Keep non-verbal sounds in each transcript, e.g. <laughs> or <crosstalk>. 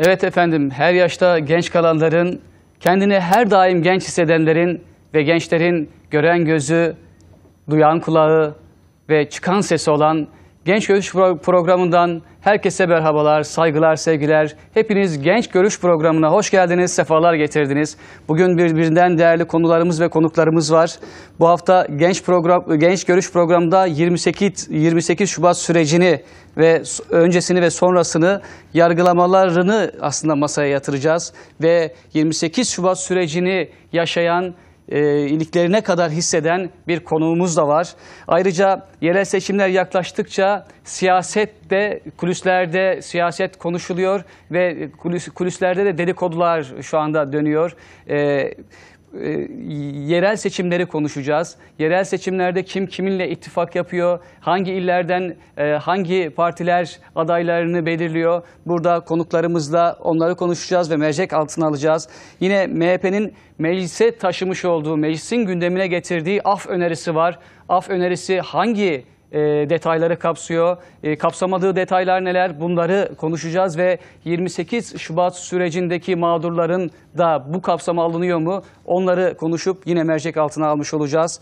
Evet efendim, her yaşta genç kalanların, kendini her daim genç hissedenlerin ve gençlerin gören gözü, duyan kulağı ve çıkan sesi olan Genç Görüş Pro- programından herkese merhabalar, saygılar, sevgiler. Hepiniz Genç Görüş programına hoş geldiniz, sefalar getirdiniz. Bugün birbirinden değerli konularımız ve konuklarımız var. Bu hafta Genç Program Genç Görüş programında 28 28 Şubat sürecini ve öncesini ve sonrasını yargılamalarını aslında masaya yatıracağız ve 28 Şubat sürecini yaşayan e, iliklerine kadar hisseden bir konuğumuz da var. Ayrıca yerel seçimler yaklaştıkça siyasette, kulislerde siyaset konuşuluyor ve kulis, kulislerde de dedikodular şu anda dönüyor. E, e, yerel seçimleri konuşacağız. Yerel seçimlerde kim kiminle ittifak yapıyor, hangi illerden e, hangi partiler adaylarını belirliyor. Burada konuklarımızla onları konuşacağız ve mercek altına alacağız. Yine MHP'nin meclise taşımış olduğu, meclisin gündemine getirdiği af önerisi var. Af önerisi hangi e, detayları kapsıyor. E, kapsamadığı detaylar neler? Bunları konuşacağız ve 28 Şubat sürecindeki mağdurların da bu kapsama alınıyor mu? Onları konuşup yine mercek altına almış olacağız.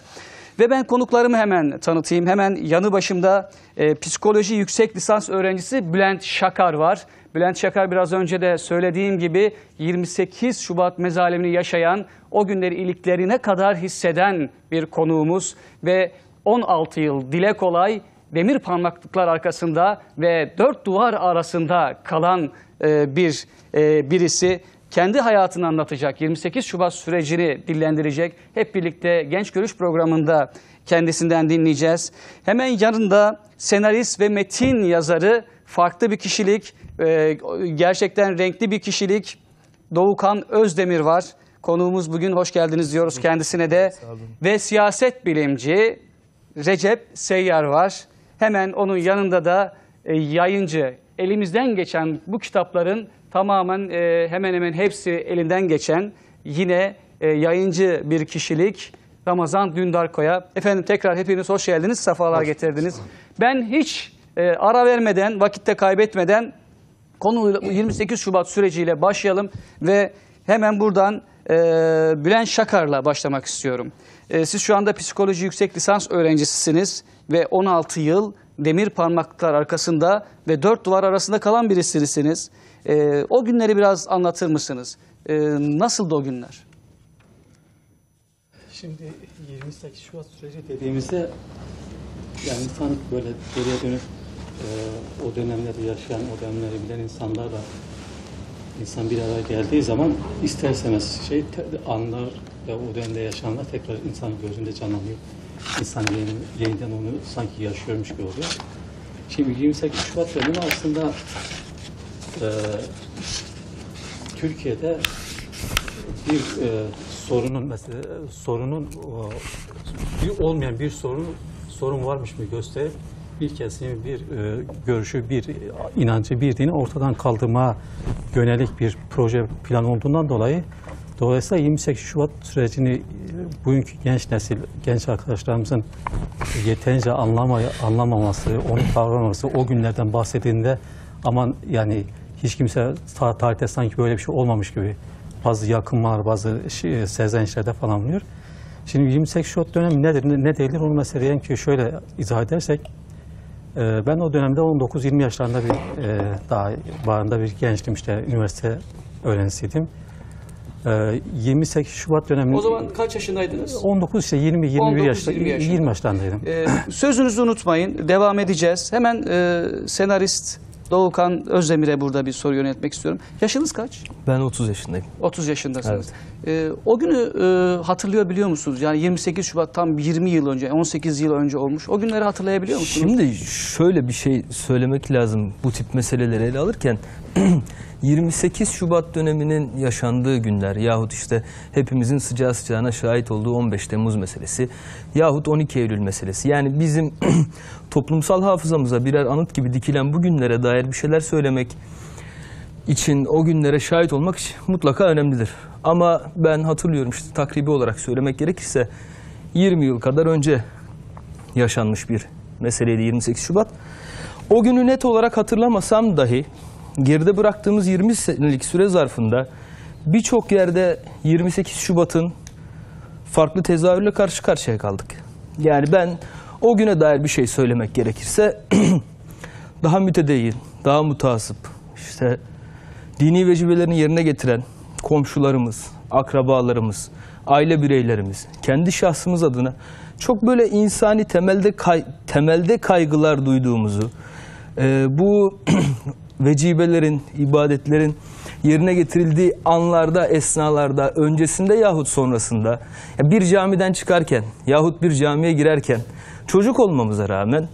Ve ben konuklarımı hemen tanıtayım. Hemen yanı başımda e, psikoloji yüksek lisans öğrencisi Bülent Şakar var. Bülent Şakar biraz önce de söylediğim gibi 28 Şubat mezalemini yaşayan, o günleri iliklerine kadar hisseden bir konuğumuz ve 16 yıl dile kolay demir parmaklıklar arkasında ve dört duvar arasında kalan e, bir e, birisi kendi hayatını anlatacak. 28 Şubat sürecini dillendirecek. Hep birlikte Genç Görüş programında kendisinden dinleyeceğiz. Hemen yanında senarist ve metin yazarı farklı bir kişilik, e, gerçekten renkli bir kişilik Doğukan Özdemir var. Konuğumuz bugün hoş geldiniz diyoruz kendisine de. Ve siyaset bilimci Recep Seyyar var. Hemen onun yanında da e, yayıncı. Elimizden geçen bu kitapların tamamen e, hemen hemen hepsi elinden geçen yine e, yayıncı bir kişilik Ramazan Dündarko'ya. Efendim tekrar hepiniz hoş geldiniz, sefalar getirdiniz. Ben hiç e, ara vermeden, vakitte kaybetmeden konuyla 28 Şubat süreciyle başlayalım ve hemen buradan e, Bülent Şakar'la başlamak istiyorum. E, siz şu anda psikoloji yüksek lisans öğrencisisiniz ve 16 yıl demir parmaklıklar arkasında ve dört duvar arasında kalan birisiniz. E, o günleri biraz anlatır mısınız? E, nasıldı o günler? Şimdi 28 Şubat süreci dediğimizde yani insan böyle geriye dönüp e, o dönemleri yaşayan, o dönemleri bilen insanlarla insan bir araya geldiği zaman ister istemez şey anlar ve o dönemde yaşananlar tekrar insanın gözünde canlanıyor. İnsan yeni- yeniden onu sanki yaşıyormuş gibi oluyor. Şimdi 28 Şubat dönemi aslında e, Türkiye'de bir e, sorunun mesela sorunun bir olmayan bir sorun sorun varmış mı gösterip bir kesimin bir e, görüşü, bir inancı, bir dini ortadan kaldırmaya yönelik bir proje plan olduğundan dolayı dolayısıyla 28 Şubat sürecini e, bugünkü genç nesil, genç arkadaşlarımızın yeterince anlamaya, anlamaması, onu kavramaması, o günlerden bahsettiğinde aman yani hiç kimse ta- tarihte sanki böyle bir şey olmamış gibi bazı yakınmalar, bazı şey, serzenişlerde falan bulunuyor. Şimdi 28 Şubat dönemi nedir, ne, değildir onu mesela ki şöyle izah edersek, e, ben o dönemde 19-20 yaşlarında bir e, daha bağında bir gençtim işte üniversite öğrencisiydim. E, 28 Şubat dönemi O zaman kaç yaşındaydınız? 19 işte 20 21 19, yaşta 20 yaşında. 20 yaşlarındaydım. Ee, sözünüzü unutmayın. Devam edeceğiz. Hemen e, senarist Doğukan Özdemir'e burada bir soru yöneltmek istiyorum. Yaşınız kaç? Ben 30 yaşındayım. 30 yaşındasınız. Ee, o günü e, hatırlıyor biliyor musunuz? Yani 28 Şubat tam 20 yıl önce, 18 yıl önce olmuş. O günleri hatırlayabiliyor musunuz? Şimdi şöyle bir şey söylemek lazım bu tip meseleleri ele alırken. <clears throat> 28 Şubat döneminin yaşandığı günler yahut işte hepimizin sıcağı sıcağına şahit olduğu 15 Temmuz meselesi yahut 12 Eylül meselesi. Yani bizim <clears throat> toplumsal hafızamıza birer anıt gibi dikilen bu günlere dair bir şeyler söylemek için o günlere şahit olmak mutlaka önemlidir. Ama ben hatırlıyorum işte takribi olarak söylemek gerekirse 20 yıl kadar önce yaşanmış bir meseleydi 28 Şubat. O günü net olarak hatırlamasam dahi geride bıraktığımız 20 senelik süre zarfında birçok yerde 28 Şubat'ın farklı tezahürle karşı karşıya kaldık. Yani ben o güne dair bir şey söylemek gerekirse <clears throat> daha mütedeyyin, daha mutasip, işte dini vecibelerini yerine getiren komşularımız, akrabalarımız, aile bireylerimiz, kendi şahsımız adına çok böyle insani temelde kay- temelde kaygılar duyduğumuzu, e, bu <clears throat> vecibelerin, ibadetlerin yerine getirildiği anlarda, esnalarda, öncesinde yahut sonrasında bir camiden çıkarken yahut bir camiye girerken çocuk olmamıza rağmen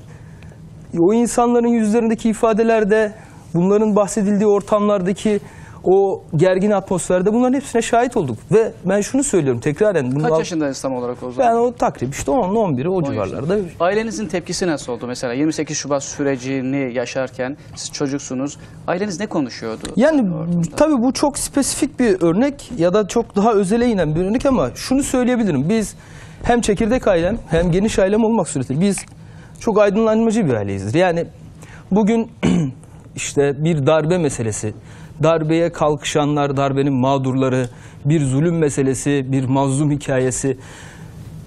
o insanların yüzlerindeki ifadelerde, bunların bahsedildiği ortamlardaki o gergin atmosferde bunların hepsine şahit olduk. Ve ben şunu söylüyorum tekraren. Kaç yaşındaydınız tam olarak o zaman? Ben o takrib işte 10 11'i o civarlarda. Ailenizin tepkisi nasıl oldu mesela 28 Şubat sürecini yaşarken siz çocuksunuz. Aileniz ne konuşuyordu? Yani tabii bu çok spesifik bir örnek ya da çok daha özele inen bir örnek ama şunu söyleyebilirim. Biz hem çekirdek ailem hem geniş ailem olmak suretiyle biz çok aydınlanmacı bir aileyizdir. Yani bugün <clears throat> işte bir darbe meselesi, darbeye kalkışanlar, darbenin mağdurları, bir zulüm meselesi, bir mazlum hikayesi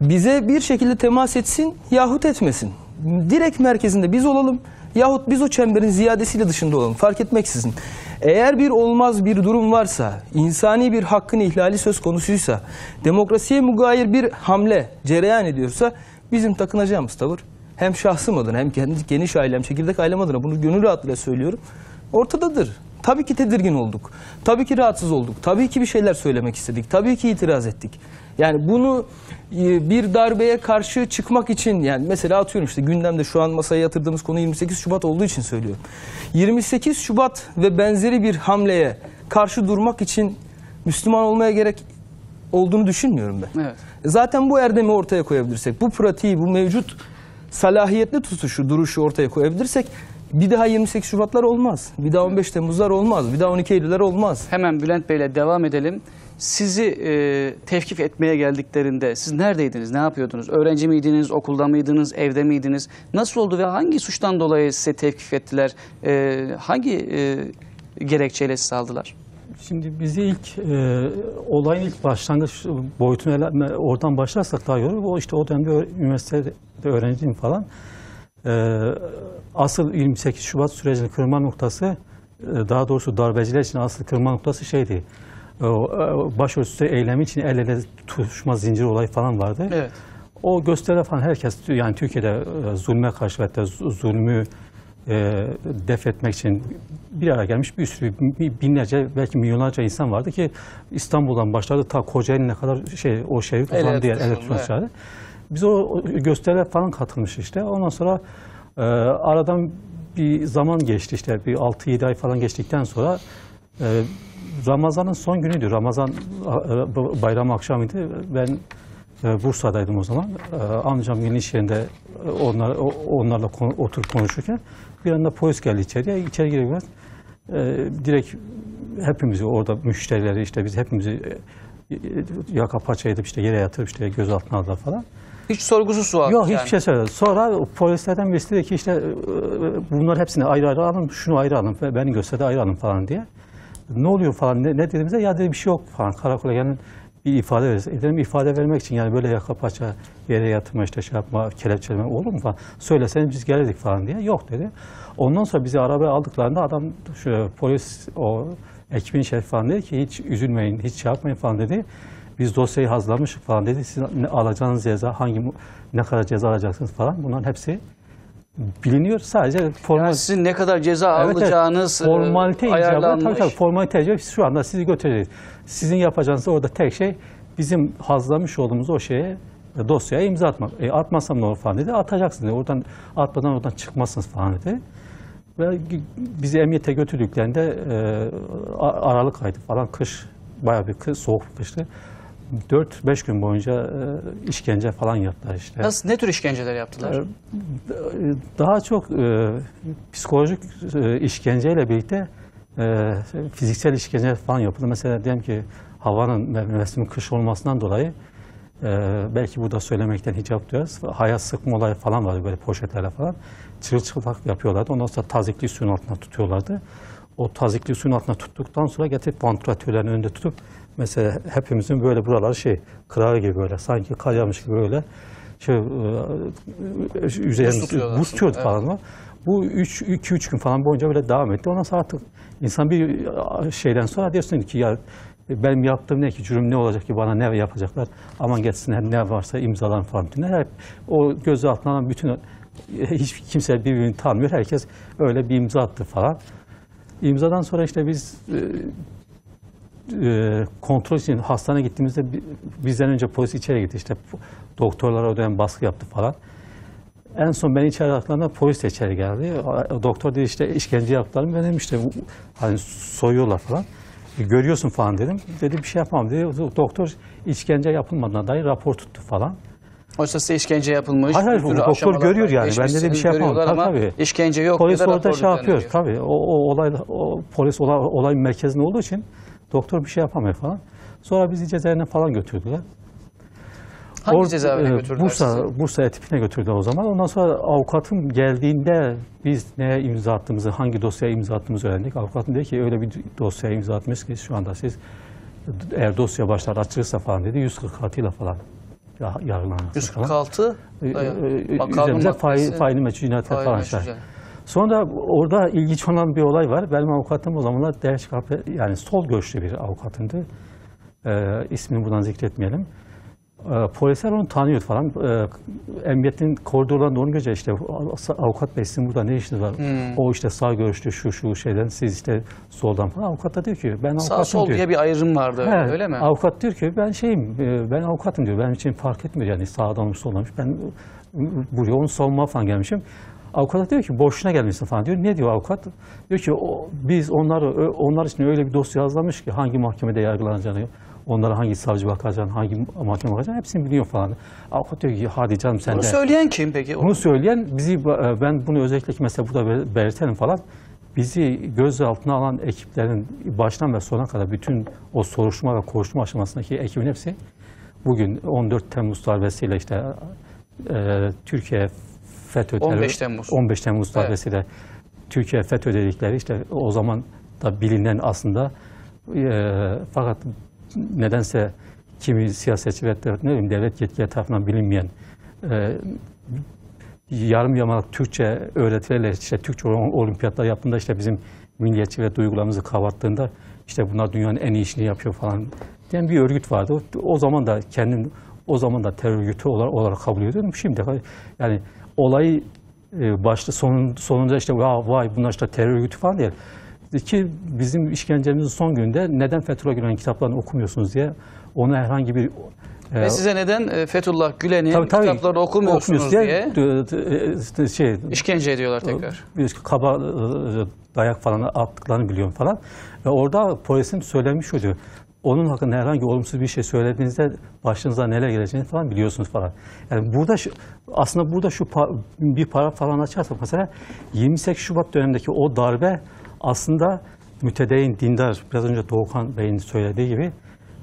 bize bir şekilde temas etsin yahut etmesin. Direkt merkezinde biz olalım yahut biz o çemberin ziyadesiyle dışında olalım fark etmeksizin. Eğer bir olmaz bir durum varsa, insani bir hakkın ihlali söz konusuysa, demokrasiye mugayir bir hamle cereyan ediyorsa bizim takınacağımız tavır hem şahsım adına hem kendi geniş ailem, çekirdek ailem adına bunu gönül rahatlığıyla söylüyorum. Ortadadır. Tabii ki tedirgin olduk. Tabii ki rahatsız olduk. Tabii ki bir şeyler söylemek istedik. Tabii ki itiraz ettik. Yani bunu e, bir darbeye karşı çıkmak için yani mesela atıyorum işte gündemde şu an masaya yatırdığımız konu 28 Şubat olduğu için söylüyorum. 28 Şubat ve benzeri bir hamleye karşı durmak için Müslüman olmaya gerek olduğunu düşünmüyorum ben. Evet. Zaten bu erdemi ortaya koyabilirsek, bu pratiği, bu mevcut salahiyetli tutuşu, duruşu ortaya koyabilirsek bir daha 28 Şubatlar olmaz. Bir daha 15 Temmuzlar olmaz. Bir daha 12 Eylüller olmaz. Hemen Bülent Bey'le devam edelim. Sizi e, tevkif etmeye geldiklerinde siz neredeydiniz, ne yapıyordunuz? Öğrenci miydiniz, okulda mıydınız, evde miydiniz? Nasıl oldu ve hangi suçtan dolayı size tevkif ettiler? E, hangi e, gerekçeyle sizi aldılar? Şimdi bizi ilk e, olayın ilk başlangıç boyutunu ele- oradan başlarsak daha iyi olur. O işte o dönemde üniversitede öğrenciyim falan. E, asıl 28 Şubat sürecinin kırılma noktası e, daha doğrusu darbeciler için asıl kırılma noktası şeydi. O, e, başörtüsü eylemi için el ele tutuşma zinciri olayı falan vardı. Evet. O gösteriler falan herkes yani Türkiye'de e, zulme karşı ve zulmü e, def etmek için bir araya gelmiş bir sürü bi- binlerce belki milyonlarca insan vardı ki İstanbul'dan başladı ta Kocaeli'ne kadar şey o şehir El ele uzandı diye tutuşuldu, ele tutuşlardı. Biz o, o gösteriler falan katılmış işte. Ondan sonra e, aradan bir zaman geçti işte bir 6-7 ay falan geçtikten sonra e, Ramazan'ın son günüydü. Ramazan e, bayram akşamıydı. Ben e, Bursa'daydım o zaman. E, Amcam iş yerinde e, onlar, onlarla konu- oturup konuşurken bir anda polis geldi içeriye. İçeri girmez e, direkt hepimizi orada müşterileri işte biz hepimizi e, yaka paça edip işte yere yatırıp işte gözaltına aldılar falan. Hiç sorgusuz sual. Yok yani. hiçbir şey söylemedi. Sonra polislerden birisi dedi ki işte e, bunlar hepsini ayrı ayrı alın, şunu ayrı alın, beni gösterdi ayrı alın falan diye. Ne oluyor falan ne, ne dediğimizde ya dedi bir şey yok falan. Karakola gelin bir ifade verirsin. E dedim ifade vermek için yani böyle yaka paça yere yatırma işte şey yapma kelepçeleme olur mu falan. Söyleseniz biz gelirdik falan diye. Yok dedi. Ondan sonra bizi arabaya aldıklarında adam şu polis o ekibin şefi falan dedi ki hiç üzülmeyin, hiç şey yapmayın falan dedi. Biz dosyayı hazırlamıştık falan dedi. Siz ne alacağınız ceza, hangi ne kadar ceza alacaksınız falan. Bunların hepsi biliniyor. Sadece formal Yani sizin ne kadar ceza Evet, evet. alacağınız e, formalite icabı ayarlanmış. tabii tabii formalite icabı şu anda sizi götüreceğiz. Sizin yapacağınız orada tek şey bizim hazırlamış olduğumuz o şeye e, dosyaya imza atmak. E, atmazsam ne olur falan dedi. Atacaksınız. dedi. Oradan atmadan oradan çıkmazsınız falan dedi. Ve bizi emniyete götürdüklerinde e, Aralık aydı falan kış bayağı bir kış, soğuk bir kıştı. 4-5 gün boyunca e, işkence falan yaptılar işte. Nasıl, ne tür işkenceler yaptılar? Daha çok e, psikolojik e, işkenceyle birlikte e, fiziksel işkence falan yapıldı. Mesela diyelim ki havanın mevsimin kış olmasından dolayı e, belki burada söylemekten hicap diyoruz. Hayat sıkma olayı falan vardı böyle poşetlerle falan. Çırılçıplak yapıyorlardı. Ondan sonra tazikli suyun altına tutuyorlardı. o tazikli suyun altına tuttuktan sonra getirip vantilatörlerin önünde tutup mesela hepimizin böyle buraları şey kırağı gibi böyle sanki kayamış gibi böyle şey, e, üzerimiz tutuyorlar buz tutuyordu aslında, falan. ama bu 2-3 gün falan boyunca böyle devam etti. Ondan sonra artık insan bir şeyden sonra diyorsun ki ya benim yaptığım ne ki? Cürüm ne olacak ki? Bana ne yapacaklar? Aman geçsinler ne varsa imzalan falan. Hep o göz altına alan bütün hiç kimse birbirini tanımıyor. Herkes öyle bir imza attı falan. İmzadan sonra işte biz e, kontrol için hastaneye gittiğimizde bi- bizden önce polis içeri gitti işte doktorlara o dönem baskı yaptı falan en son beni içeri aldıklarında polis de içeri geldi. Doktor dedi işte işkence yaptılar? Ben dedim işte hani soyuyorlar falan. "E, Görüyorsun falan dedim. Dedi bir şey yapamam dedi. Doktor işkence yapılmadığına dair rapor tuttu falan. Oysa size işkence yapılmış. Hayır, hayır, doktor görüyor yani. Ben de bir şey yapamam. Tabii, tabii. işkence yok Polis orada şey yapıyor tabii. O, o olay o, polis olay, olay merkezinde olduğu için doktor bir şey yapamıyor falan. Sonra bizi cezaevine falan götürdüler. Hangi Or- cezaevine e, götürdüler Bursa, sizi? Bursa etipine götürdü o zaman. Ondan sonra avukatım geldiğinde biz neye imza attığımızı, hangi dosyaya imza attığımızı öğrendik. Avukatım dedi ki öyle bir dosyaya imza atmış ki şu anda siz eğer dosya başlar açılırsa falan dedi 146 ile falan ya- yargılanacaksınız falan. 146 E, e, dayan. Üzerimize faili meçhul cinayetler falan meçhul. Sonra orada ilginç olan bir olay var. Benim avukatım o zamanlar DHKP yani sol görüşlü bir avukatındı. Ee, ismini buradan zikretmeyelim. Ee, polisler onu tanıyordu falan. Ee, emniyetin koridorlarında onu görünce işte avukat bey sizin burada ne işiniz var? Hmm. O işte sağ görüşlü şu şu şeyden siz işte soldan falan. Avukat da diyor ki ben avukatım Sağ sol diyor. diye bir ayrım vardı öyle, öyle mi? Avukat diyor ki ben şeyim, e, ben avukatım diyor. Benim için fark etmiyor yani sağdan olmuş soldan olmuş. Ben buraya onu savunma falan gelmişim. Avukat diyor ki boşuna gelmişsin falan diyor. Ne diyor avukat? Diyor ki o, biz onları onlar için öyle bir dosya hazırlamış ki hangi mahkemede yargılanacağını, onlara hangi savcı bakacağını, hangi mahkeme bakacağını hepsini biliyor falan. Avukat diyor ki hadi canım sen Bunu de. söyleyen kim peki? Bunu söyleyen bizi e, ben bunu özellikle mesela burada bel- belirtelim falan. Bizi gözaltına alan ekiplerin baştan ve sona kadar bütün o soruşturma ve koşturma aşamasındaki ekibin hepsi bugün 14 Temmuz darbesiyle işte e, Türkiye FETÖ terör- 15 Temmuz. 15 Temmuz darbesiyle Türkiye FETÖ dedikleri işte o zaman da bilinen aslında e, fakat nedense kimi siyasetçi ve ne bileyim devlet yetkili tarafından bilinmeyen e, yarım yamalak Türkçe öğretilerle işte Türkçe olimpiyatlar yaptığında işte bizim milliyetçi ve duygularımızı kabarttığında işte bunlar dünyanın en iyi işini yapıyor falan diyen bir örgüt vardı. O, o zaman da kendim o zaman da terör örgütü olarak, olarak kabul ediyordum. Şimdi yani olayı e, başta sonun, sonunda işte vay, vay bunlar işte terör örgütü falan değil. Ki bizim işkencemizin son günde neden Fethullah Gülen'in kitaplarını okumuyorsunuz diye ona herhangi bir e, Ve size neden e, Fethullah Gülen'in kitaplarını okumuyorsunuz Okumuyoruz diye d- d- şey işkence ediyorlar tekrar. bir kaba e, dayak falan attıklarını biliyorum falan. Ve orada polisin söylemiş oluyor. Onun hakkında herhangi olumsuz bir şey söylediğinizde başınıza neler geleceğini falan biliyorsunuz falan. Yani burada şu, aslında burada şu pa- bir para falan açarsak mesela 28 Şubat dönemindeki o darbe aslında mütedeyyin dindar biraz önce Doğukan Bey'in söylediği gibi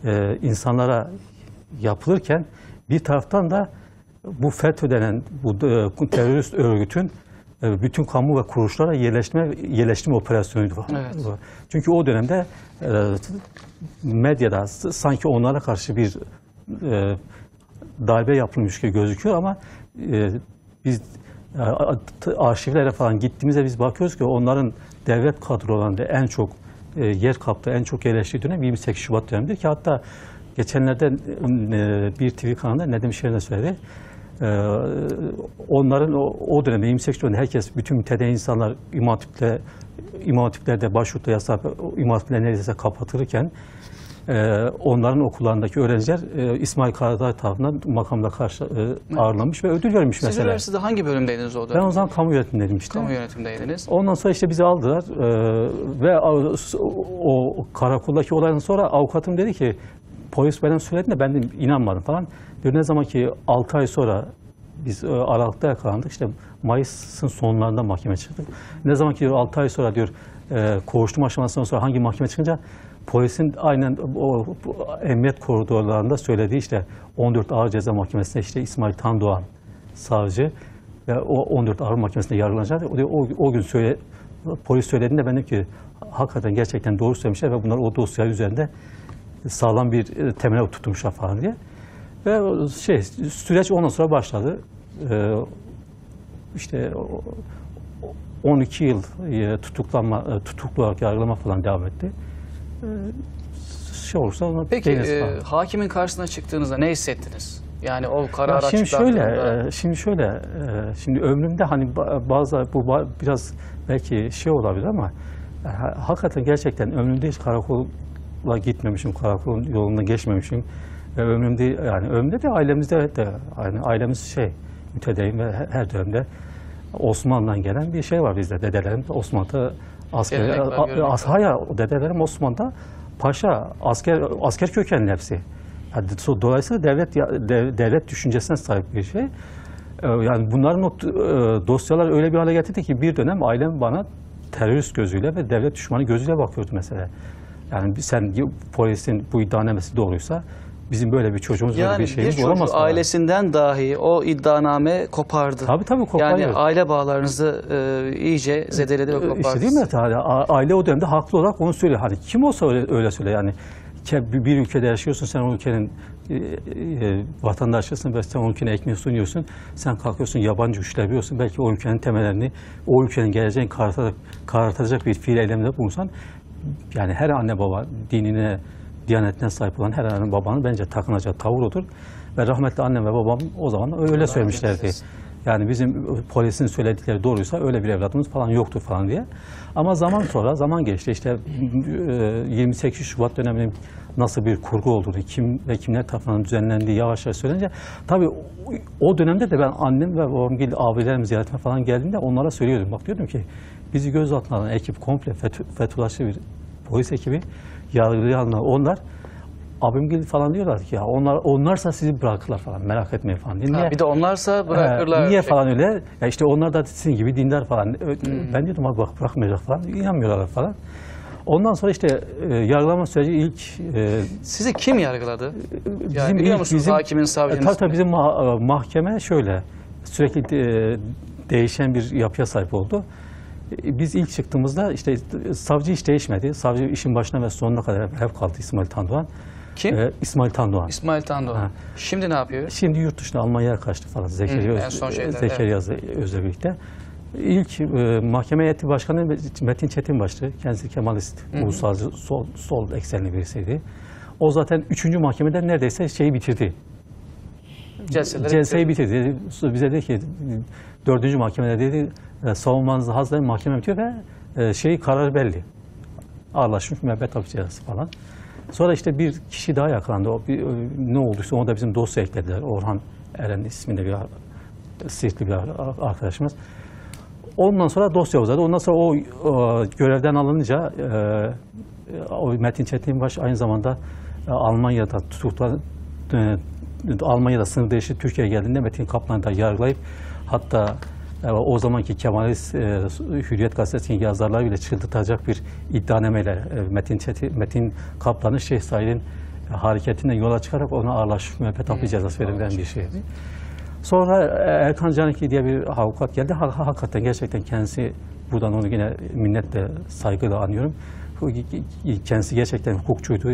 e, insanlara yapılırken bir taraftan da bu FETÖ denen bu e, terörist örgütün bütün kamu ve kuruluşlara yerleşme yerleştirme operasyonuydu. Evet. Çünkü o dönemde e, medyada sanki onlara karşı bir e, darbe yapılmış gibi gözüküyor ama e, biz e, arşivlere falan gittiğimizde biz bakıyoruz ki onların devlet kadrolarında en çok e, yer kaptığı, en çok yerleştiği dönem 28 Şubat dönemidir ki hatta geçenlerde e, bir TV kanalında Nedim Şener söyledi. E, onların o, o dönemde 28 dönemde herkes, bütün mütedeyyin insanlar imam hatiple imam hatiplerde başyurtta yasak, imam hatipler neredeyse kapatılırken e, onların okullarındaki öğrenciler e, İsmail Karadağ tarafından makamda karşı e, ağırlanmış ve ödül vermiş Siz mesela. üniversitede hangi bölümdeydiniz o Ben dönem? o zaman kamu yönetimindeydim işte. Kamu yönetimdeydiniz. Ondan sonra işte bizi aldılar e, ve o, o karakoldaki olaydan sonra avukatım dedi ki polis bana söyledi de ben de inanmadım falan. Diyor ne zaman ki 6 ay sonra biz e, Aralık'ta yakalandık işte Mayıs'ın sonlarında mahkeme çıktık. Ne zaman ki diyor 6 ay sonra diyor e, kovuşturma aşamasından sonra hangi mahkeme çıkınca polisin aynen o, emniyet koridorlarında söylediği işte 14 Ağır Ceza Mahkemesi'nde işte İsmail Tandoğan savcı ve o 14 Ağır Mahkemesi'nde yargılanacak. O, o, o gün söyle, polis söylediğinde ben dedim ki hakikaten gerçekten doğru söylemişler ve bunlar o dosya üzerinde sağlam bir e, temel oturtmuşlar falan diye. Ve şey süreç ondan sonra başladı. Ee, işte o- o- 12 yıl e, tutuklanma, e, tutuklu olarak yargılama falan devam etti. Ee, Şey olursa ona Peki e, hakimin karşısına çıktığınızda ne hissettiniz? Yani o Ya karar şimdi şöyle, şimdi şöyle, şimdi ömrümde hani ba- bazı bu biraz belki şey olabilir ama ha- hakikaten gerçekten ömrümde hiç karakola gitmemişim, karakolun yolundan geçmemişim. Ve ömrümde yani ömrümde de ailemizde de yani ailemiz şey mütedeyyin ve her- her dönemde Osmanlı'dan gelen bir şey var bizde. Dedelerim Osmanlı'da asker, as- hayır, dedelerim Osmanlı'da paşa, asker asker kökenli hepsi. Yani do- dolayısıyla devlet dev- devlet düşüncesine sahip bir şey. Ee, Yani bunların o e, dosyalar öyle bir hale getirdi ki bir dönem ailem bana terörist gözüyle ve devlet düşmanı gözüyle bakıyordu mesela. Yani sen polisin bu iddianamesi doğruysa bizim böyle bir çocuğumuz böyle yani bir bir şeyimiz olamaz. falan. ailesinden dahi o iddianame kopardı. Tabii tabii koparıyor. Yani aile bağlarınızı e, iyice zedeledi ve kopardı. İşte değil mi? Yani aile o dönemde haklı olarak onu söylüyor. Hani kim olsa öyle, öyle söyle yani. Bir ülkede yaşıyorsun, sen o ülkenin e, e, vatandaşısın ve sen o ülkenin ekmeği sunuyorsun. Sen kalkıyorsun, yabancı güçler biliyorsun. Belki o ülkenin temellerini, o ülkenin geleceğini karartacak, karartacak bir fiil eylemde bulunsan, yani her anne baba dinine, diyanetine sahip olan her anne babanın bence takınacağı tavır odur. Ve rahmetli annem ve babam o zaman öyle söylemişlerdi. Yani bizim polisin söyledikleri doğruysa öyle bir evladımız falan yoktur falan diye. Ama zaman sonra zaman geçti. İşte e, 28 Şubat döneminin nasıl bir kurgu olduğunu, kim ve kimler tarafından düzenlendiği yavaş yavaş söylenince tabii o- dönemde de ben annem ve babam gibi abilerim ziyaretime falan geldiğinde onlara söylüyordum. Bak diyordum ki bizi gözaltına alan ekip komple FETÖ, bir polis ekibi yargılayanlar onlar abim gibi falan diyorlar ki ya onlar onlarsa sizi bırakırlar falan merak etmeyin falan. Ha, Niye? bir de onlarsa bırakırlar. He, niye falan öyle? Ya işte onlar da sizin gibi dindar falan. Hmm. Ben diyordum abi bak bırakmayacak falan. İnanmıyorlar falan. Ondan sonra işte e, yargılama süreci ilk e, Sizi kim yargıladı? bizim Yani biliyor ilk musunuz hakimin, savcının E, tabii tabii bizim ma- e, mahkeme şöyle sürekli e, değişen bir yapıya sahip oldu. Biz ilk çıktığımızda işte savcı hiç değişmedi. Savcı işin başına ve sonuna kadar hep, kaldı İsmail Tandoğan. Kim? E, İsmail Tandoğan. İsmail Tandoğan. Ha. Şimdi ne yapıyor? Şimdi yurt dışına Almanya'ya kaçtı falan Zekeriya, Hı, en son şeyler, Zekeriya Öz'le birlikte. İlk e, mahkeme heyeti başkanı Metin Çetinbaş'tı. Kendisi Kemalist, ulusalcı, sol, sol eksenli birisiydi. O zaten üçüncü mahkemede neredeyse şeyi bitirdi. Celseleri Celseyi bitirdi. Bize dedi ki dördüncü mahkemede dedi e, savunmanızı hazırlayın mahkeme bitiyor ve e, şeyi karar belli. Ağırlaşmış müebbet hapis cezası falan. Sonra işte bir kişi daha yakalandı. O bir, e, ne olduysa onu da bizim dosya eklediler. Orhan Eren isminde bir Siirtli bir ar- arkadaşımız. Ondan sonra dosya uzadı. Ondan sonra o, o görevden alınınca e, o Metin Çetinbaş aynı zamanda e, Almanya'da tutuklan e, Almanya'da sınır değişti Türkiye'ye geldiğinde Metin Kaplan'ı da yargılayıp hatta e, o zamanki Kemalist e, Hürriyet Gazetesi'nin yazarları bile çıldırtacak bir iddianameyle e, Metin Çetin, Metin Kaplan'ı Şeyh Said'in e, hareketinden yola çıkarak ona ağırlaşmış müebbet hapis cezası verilen bir şeydi. Sonra e, Erkan Canikli diye bir avukat geldi. Ha- ha- Hakikaten gerçekten kendisi buradan onu yine minnetle, saygıyla anıyorum. Kendisi gerçekten hukukçuydu.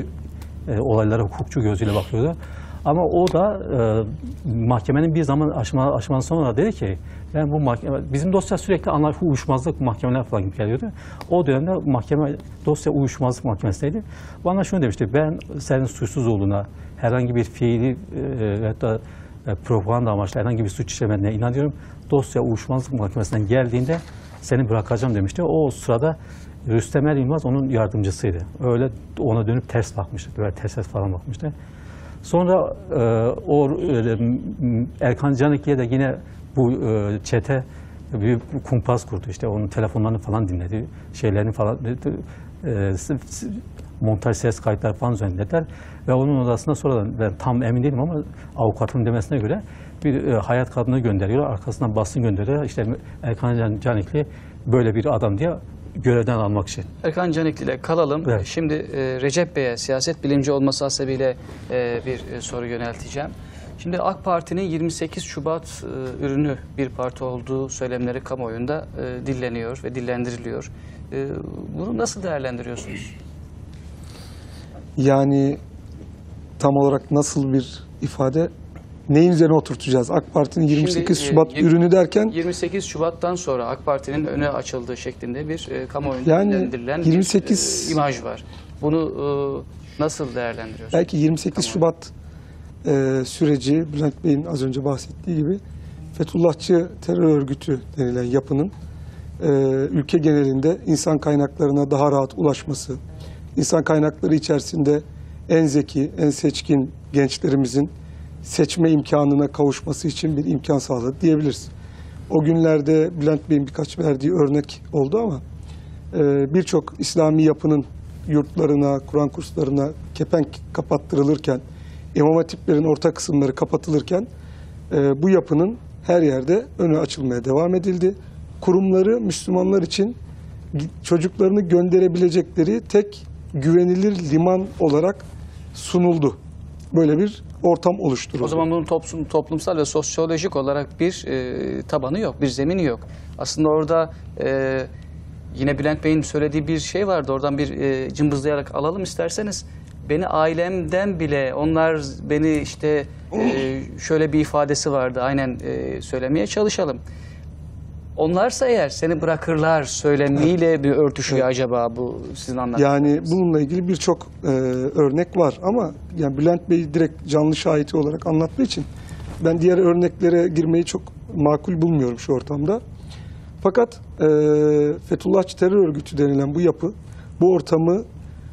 E, olaylara hukukçu gözüyle bakıyordu. Ama o da e, mahkemenin bir zaman aşma, aşman sonra dedi ki ben bu mahkeme, bizim dosya sürekli anlar, uyuşmazlık mahkemeler falan gibi geliyordu. O dönemde mahkeme dosya uyuşmazlık mahkemesindeydi. Bana şunu demişti ben senin suçsuz olduğuna herhangi bir fiili e, hatta e, propaganda amaçlı herhangi bir suç işlemediğine inanıyorum. Dosya uyuşmazlık mahkemesinden geldiğinde seni bırakacağım demişti. O sırada Rüstem Er onun yardımcısıydı. Öyle ona dönüp ters bakmıştı. Böyle ters ters falan bakmıştı. Sonra e, o e, Erkan Canikli'ye de yine bu e, çete bir kumpas kurdu. İşte onun telefonlarını falan dinledi. Şeylerini falan e, montaj ses kayıtları falan düzenlediler. Ve onun odasına sonradan ben tam emin değilim ama avukatın demesine göre bir e, hayat kadını gönderiyor. Arkasından basın gönderiyor. İşte Erkan Can- Canikli böyle bir adam diye görevden almak için. Erkan Canikli ile kalalım. Evet. Şimdi e, Recep Bey'e siyaset bilimci olması hasebiyle e, bir e, soru yönelteceğim. Şimdi AK Parti'nin 28 Şubat e, ürünü bir parti olduğu söylemleri kamuoyunda e, dilleniyor ve dillendiriliyor. E, bunu nasıl değerlendiriyorsunuz? Yani tam olarak nasıl bir ifade neyin üzerine oturtacağız? AK Parti'nin 28 Şimdi, e, Şubat yirmi- ürünü derken 28 Şubat'tan sonra AK Parti'nin öne açıldığı şeklinde bir e, kamuoyunda Yani dillendirilen 28 bir e, imaj var. Bunu e, nasıl değerlendiriyorsunuz? belki 28 Tamam. Şubat e, süreci Bülent Bey'in az önce bahsettiği gibi Fethullahçı terör örgütü denilen yapının e, ülke genelinde insan kaynaklarına daha rahat ulaşması, insan kaynakları içerisinde en zeki, en seçkin gençlerimizin seçme imkanına kavuşması için bir imkan sağladı diyebiliriz. O günlerde Bülent Bey'in birkaç verdiği örnek oldu ama e, birçok İslami yapının yurtlarına, Kur'an kurslarına kepenk kapattırılırken, imam hatiplerin orta kısımları kapatılırken e, bu yapının her yerde önü açılmaya devam edildi. Kurumları Müslümanlar için çocuklarını gönderebilecekleri tek güvenilir liman olarak sunuldu. Böyle bir ortam oluşturuldu. O zaman bunun toplum, toplumsal ve sosyolojik olarak bir e, tabanı yok, bir zemini yok. Aslında orada e, yine Bülent Bey'in söylediği bir şey vardı. Oradan bir e, cımbızlayarak alalım isterseniz. Beni ailemden bile, onlar beni işte e, şöyle bir ifadesi vardı. Aynen e, söylemeye çalışalım. Onlarsa eğer seni bırakırlar söylemiyle bir örtüşüyor acaba bu sizin anlattığınız? Yani bununla ilgili birçok e, örnek var ama yani Bülent Bey direkt canlı şahiti olarak anlattığı için ben diğer örneklere girmeyi çok makul bulmuyorum şu ortamda. Fakat e, Fethullahçı terör örgütü denilen bu yapı bu ortamı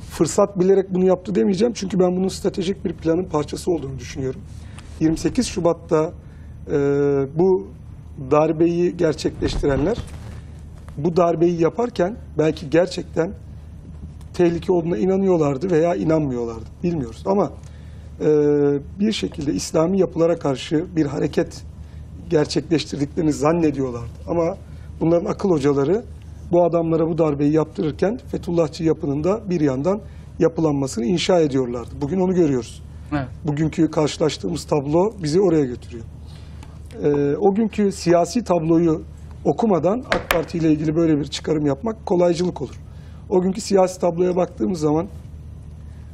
fırsat bilerek bunu yaptı demeyeceğim çünkü ben bunun stratejik bir planın parçası olduğunu düşünüyorum. 28 Şubat'ta e, bu darbeyi gerçekleştirenler bu darbeyi yaparken belki gerçekten tehlike olduğuna inanıyorlardı veya inanmıyorlardı. Bilmiyoruz ama e, bir şekilde İslami yapılara karşı bir hareket gerçekleştirdiklerini zannediyorlardı. Ama bunların akıl hocaları bu adamlara bu darbeyi yaptırırken Fethullahçı yapının da bir yandan yapılanmasını inşa ediyorlardı. Bugün onu görüyoruz. Evet. Bugünkü karşılaştığımız tablo bizi oraya götürüyor. Ee, o günkü siyasi tabloyu okumadan AK Parti ile ilgili böyle bir çıkarım yapmak kolaycılık olur. O günkü siyasi tabloya baktığımız zaman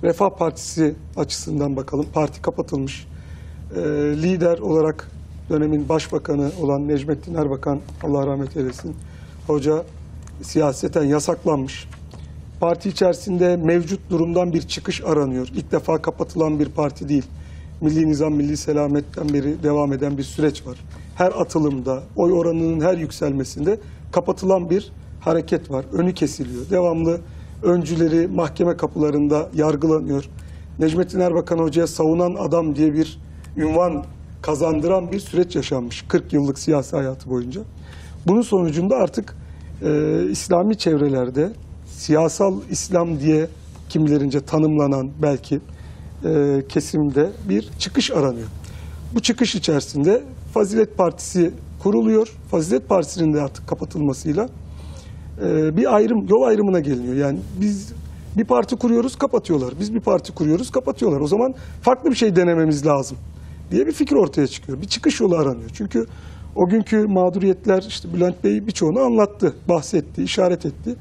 Refah Partisi açısından bakalım. Parti kapatılmış. Ee, lider olarak dönemin başbakanı olan Necmettin Erbakan, Allah rahmet eylesin, hoca siyaseten yasaklanmış. Parti içerisinde mevcut durumdan bir çıkış aranıyor. İlk defa kapatılan bir parti değil. Milli Nizam, Milli Selamet'ten beri devam eden bir süreç var. Her atılımda, oy oranının her yükselmesinde kapatılan bir hareket var. Önü kesiliyor. Devamlı öncüleri mahkeme kapılarında yargılanıyor. Necmettin Erbakan Hoca'ya savunan adam diye bir ünvan kazandıran bir süreç yaşanmış 40 yıllık siyasi hayatı boyunca. Bunun sonucunda artık e, İslami çevrelerde siyasal İslam diye kimilerince tanımlanan belki e, kesimde bir çıkış aranıyor. Bu çıkış içerisinde Fazilet Partisi kuruluyor. Fazilet Partisi'nin de artık kapatılmasıyla e, bir ayrım, yol ayrımına geliniyor. Yani biz bir parti kuruyoruz, kapatıyorlar. Biz bir parti kuruyoruz, kapatıyorlar. O zaman farklı bir şey denememiz lazım diye bir fikir ortaya çıkıyor. Bir çıkış yolu aranıyor. Çünkü o günkü mağduriyetler işte Bülent Bey birçoğunu anlattı, bahsetti, işaret etti.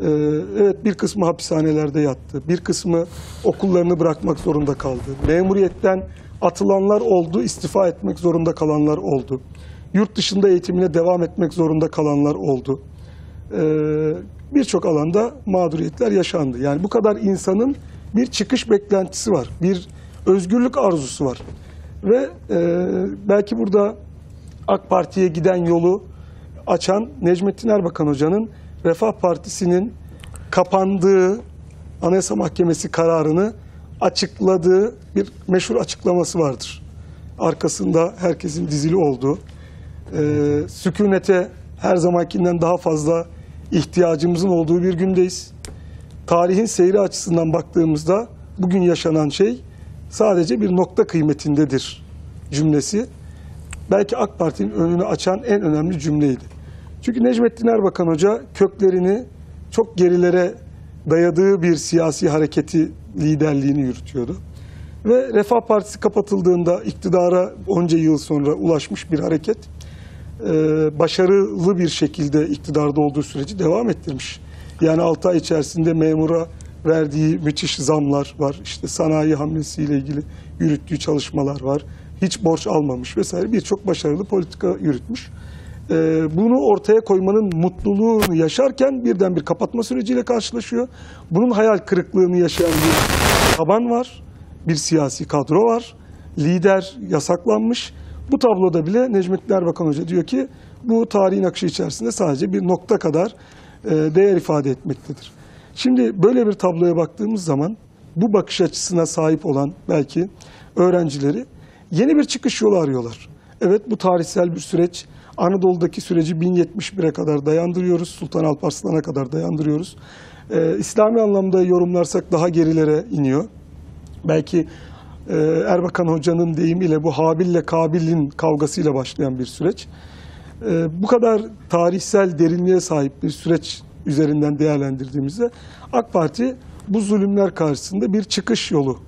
Ee, evet bir kısmı hapishanelerde yattı. Bir kısmı okullarını bırakmak zorunda kaldı. Memuriyetten atılanlar oldu, istifa etmek zorunda kalanlar oldu. Yurt dışında eğitimine devam etmek zorunda kalanlar oldu. Ee, Birçok alanda mağduriyetler yaşandı. Yani bu kadar insanın bir çıkış beklentisi var. Bir özgürlük arzusu var. Ve e, belki burada AK Parti'ye giden yolu açan Necmettin Erbakan Hoca'nın Refah Partisi'nin kapandığı Anayasa Mahkemesi kararını açıkladığı bir meşhur açıklaması vardır. Arkasında herkesin dizili olduğu, e, sükunete her zamankinden daha fazla ihtiyacımızın olduğu bir gündeyiz. Tarihin seyri açısından baktığımızda bugün yaşanan şey sadece bir nokta kıymetindedir cümlesi belki AK Parti'nin önünü açan en önemli cümleydi. Çünkü Necmettin Erbakan Hoca köklerini çok gerilere dayadığı bir siyasi hareketi liderliğini yürütüyordu. Ve Refah Partisi kapatıldığında iktidara onca yıl sonra ulaşmış bir hareket e, başarılı bir şekilde iktidarda olduğu süreci devam ettirmiş. Yani 6 ay içerisinde memura verdiği müthiş zamlar var. İşte sanayi hamlesiyle ilgili yürüttüğü çalışmalar var. Hiç borç almamış vesaire birçok başarılı politika yürütmüş. E, bunu ortaya koymanın mutluluğunu yaşarken birden bir kapatma süreciyle karşılaşıyor. Bunun hayal kırıklığını yaşayan bir taban var. Bir siyasi kadro var. Lider yasaklanmış. Bu tabloda bile Necmettin Erbakan Hoca diyor ki bu tarihin akışı içerisinde sadece bir nokta kadar e, değer ifade etmektedir. Şimdi böyle bir tabloya baktığımız zaman bu bakış açısına sahip olan belki öğrencileri yeni bir çıkış yolu arıyorlar. Evet bu tarihsel bir süreç. Anadolu'daki süreci 1071'e kadar dayandırıyoruz. Sultan Alparslan'a kadar dayandırıyoruz. E, İslami anlamda yorumlarsak daha gerilere iniyor. Belki e, Erbakan Hoca'nın deyimiyle bu Habil'le Kabil'in kavgasıyla başlayan bir süreç. E, bu kadar tarihsel derinliğe sahip bir süreç üzerinden değerlendirdiğimizde AK Parti bu zulümler karşısında bir çıkış yolu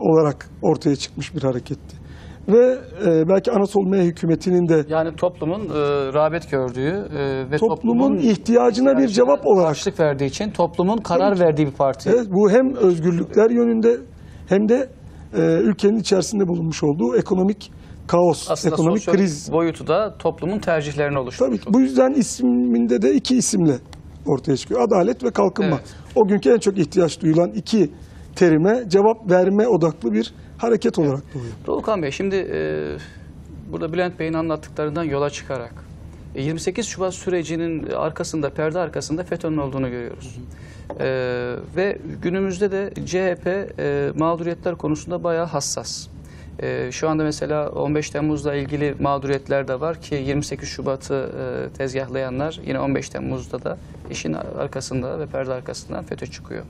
olarak ortaya çıkmış bir hareketti. Ve e, belki Anadolu M hükümetinin de Yani toplumun e, rağbet gördüğü e, ve toplumun ihtiyacına bir cevap olarak karşılık verdiği için toplumun karar verdiği bir parti. Evet, bu hem özgürlükler yönünde hem de e, ülkenin içerisinde bulunmuş olduğu ekonomik kaos, Aslında ekonomik kriz. boyutu da toplumun tercihlerini oluşturmuş. Tabii bu yüzden isminde de iki isimle ortaya çıkıyor. Adalet ve kalkınma. Evet. O günkü en çok ihtiyaç duyulan iki terime cevap verme odaklı bir hareket olarak doğuyor. Doğukan Bey şimdi e, burada Bülent Bey'in anlattıklarından yola çıkarak e, 28 Şubat sürecinin arkasında, perde arkasında FETÖ'nün olduğunu görüyoruz. E, ve günümüzde de CHP e, mağduriyetler konusunda bayağı hassas. E, şu anda mesela 15 Temmuz'la ilgili mağduriyetler de var ki 28 Şubat'ı e, tezgahlayanlar yine 15 Temmuz'da da işin arkasında ve perde arkasından FETÖ çıkıyor.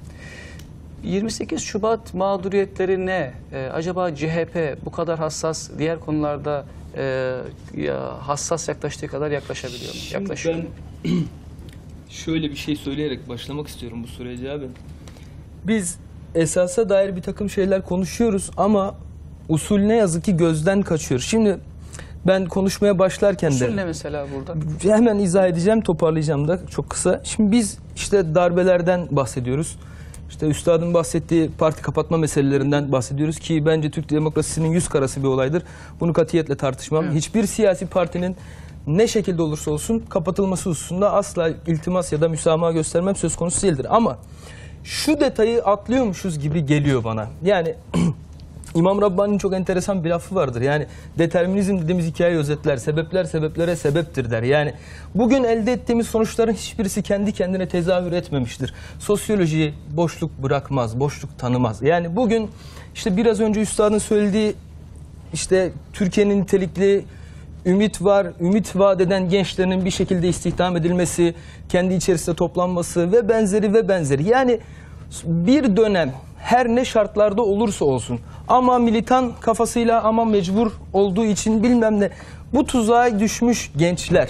28 Şubat mağduriyetleri ne? Ee, acaba CHP bu kadar hassas diğer konularda e, ya hassas yaklaştığı kadar yaklaşabiliyor mu? Şimdi Yaklaşıyor. ben <clears throat> şöyle bir şey söyleyerek başlamak istiyorum bu sürece abi. Biz esasa dair bir takım şeyler konuşuyoruz ama usul ne yazık ki gözden kaçıyor. Şimdi ben konuşmaya başlarken de Usul ne mesela burada? hemen izah edeceğim, toparlayacağım da çok kısa. Şimdi biz işte darbelerden bahsediyoruz. İşte üstadın bahsettiği parti kapatma meselelerinden bahsediyoruz ki bence Türk demokrasisinin yüz karası bir olaydır. Bunu katiyetle tartışmam. Evet. Hiçbir siyasi partinin ne şekilde olursa olsun kapatılması hususunda asla iltimas ya da müsamaha göstermem söz konusu değildir. Ama şu detayı atlıyormuşuz gibi geliyor bana. Yani <clears throat> İmam Rabbani'nin çok enteresan bir lafı vardır. Yani determinizm dediğimiz hikayeyi özetler. Sebepler sebeplere sebeptir der. Yani bugün elde ettiğimiz sonuçların hiçbirisi kendi kendine tezahür etmemiştir. Sosyoloji boşluk bırakmaz, boşluk tanımaz. Yani bugün işte biraz önce üstadın söylediği işte Türkiye'nin nitelikli ümit var, ümit vaat eden gençlerin bir şekilde istihdam edilmesi, kendi içerisinde toplanması ve benzeri ve benzeri. Yani bir dönem her ne şartlarda olursa olsun ama militan kafasıyla ama mecbur olduğu için bilmem ne bu tuzağa düşmüş gençler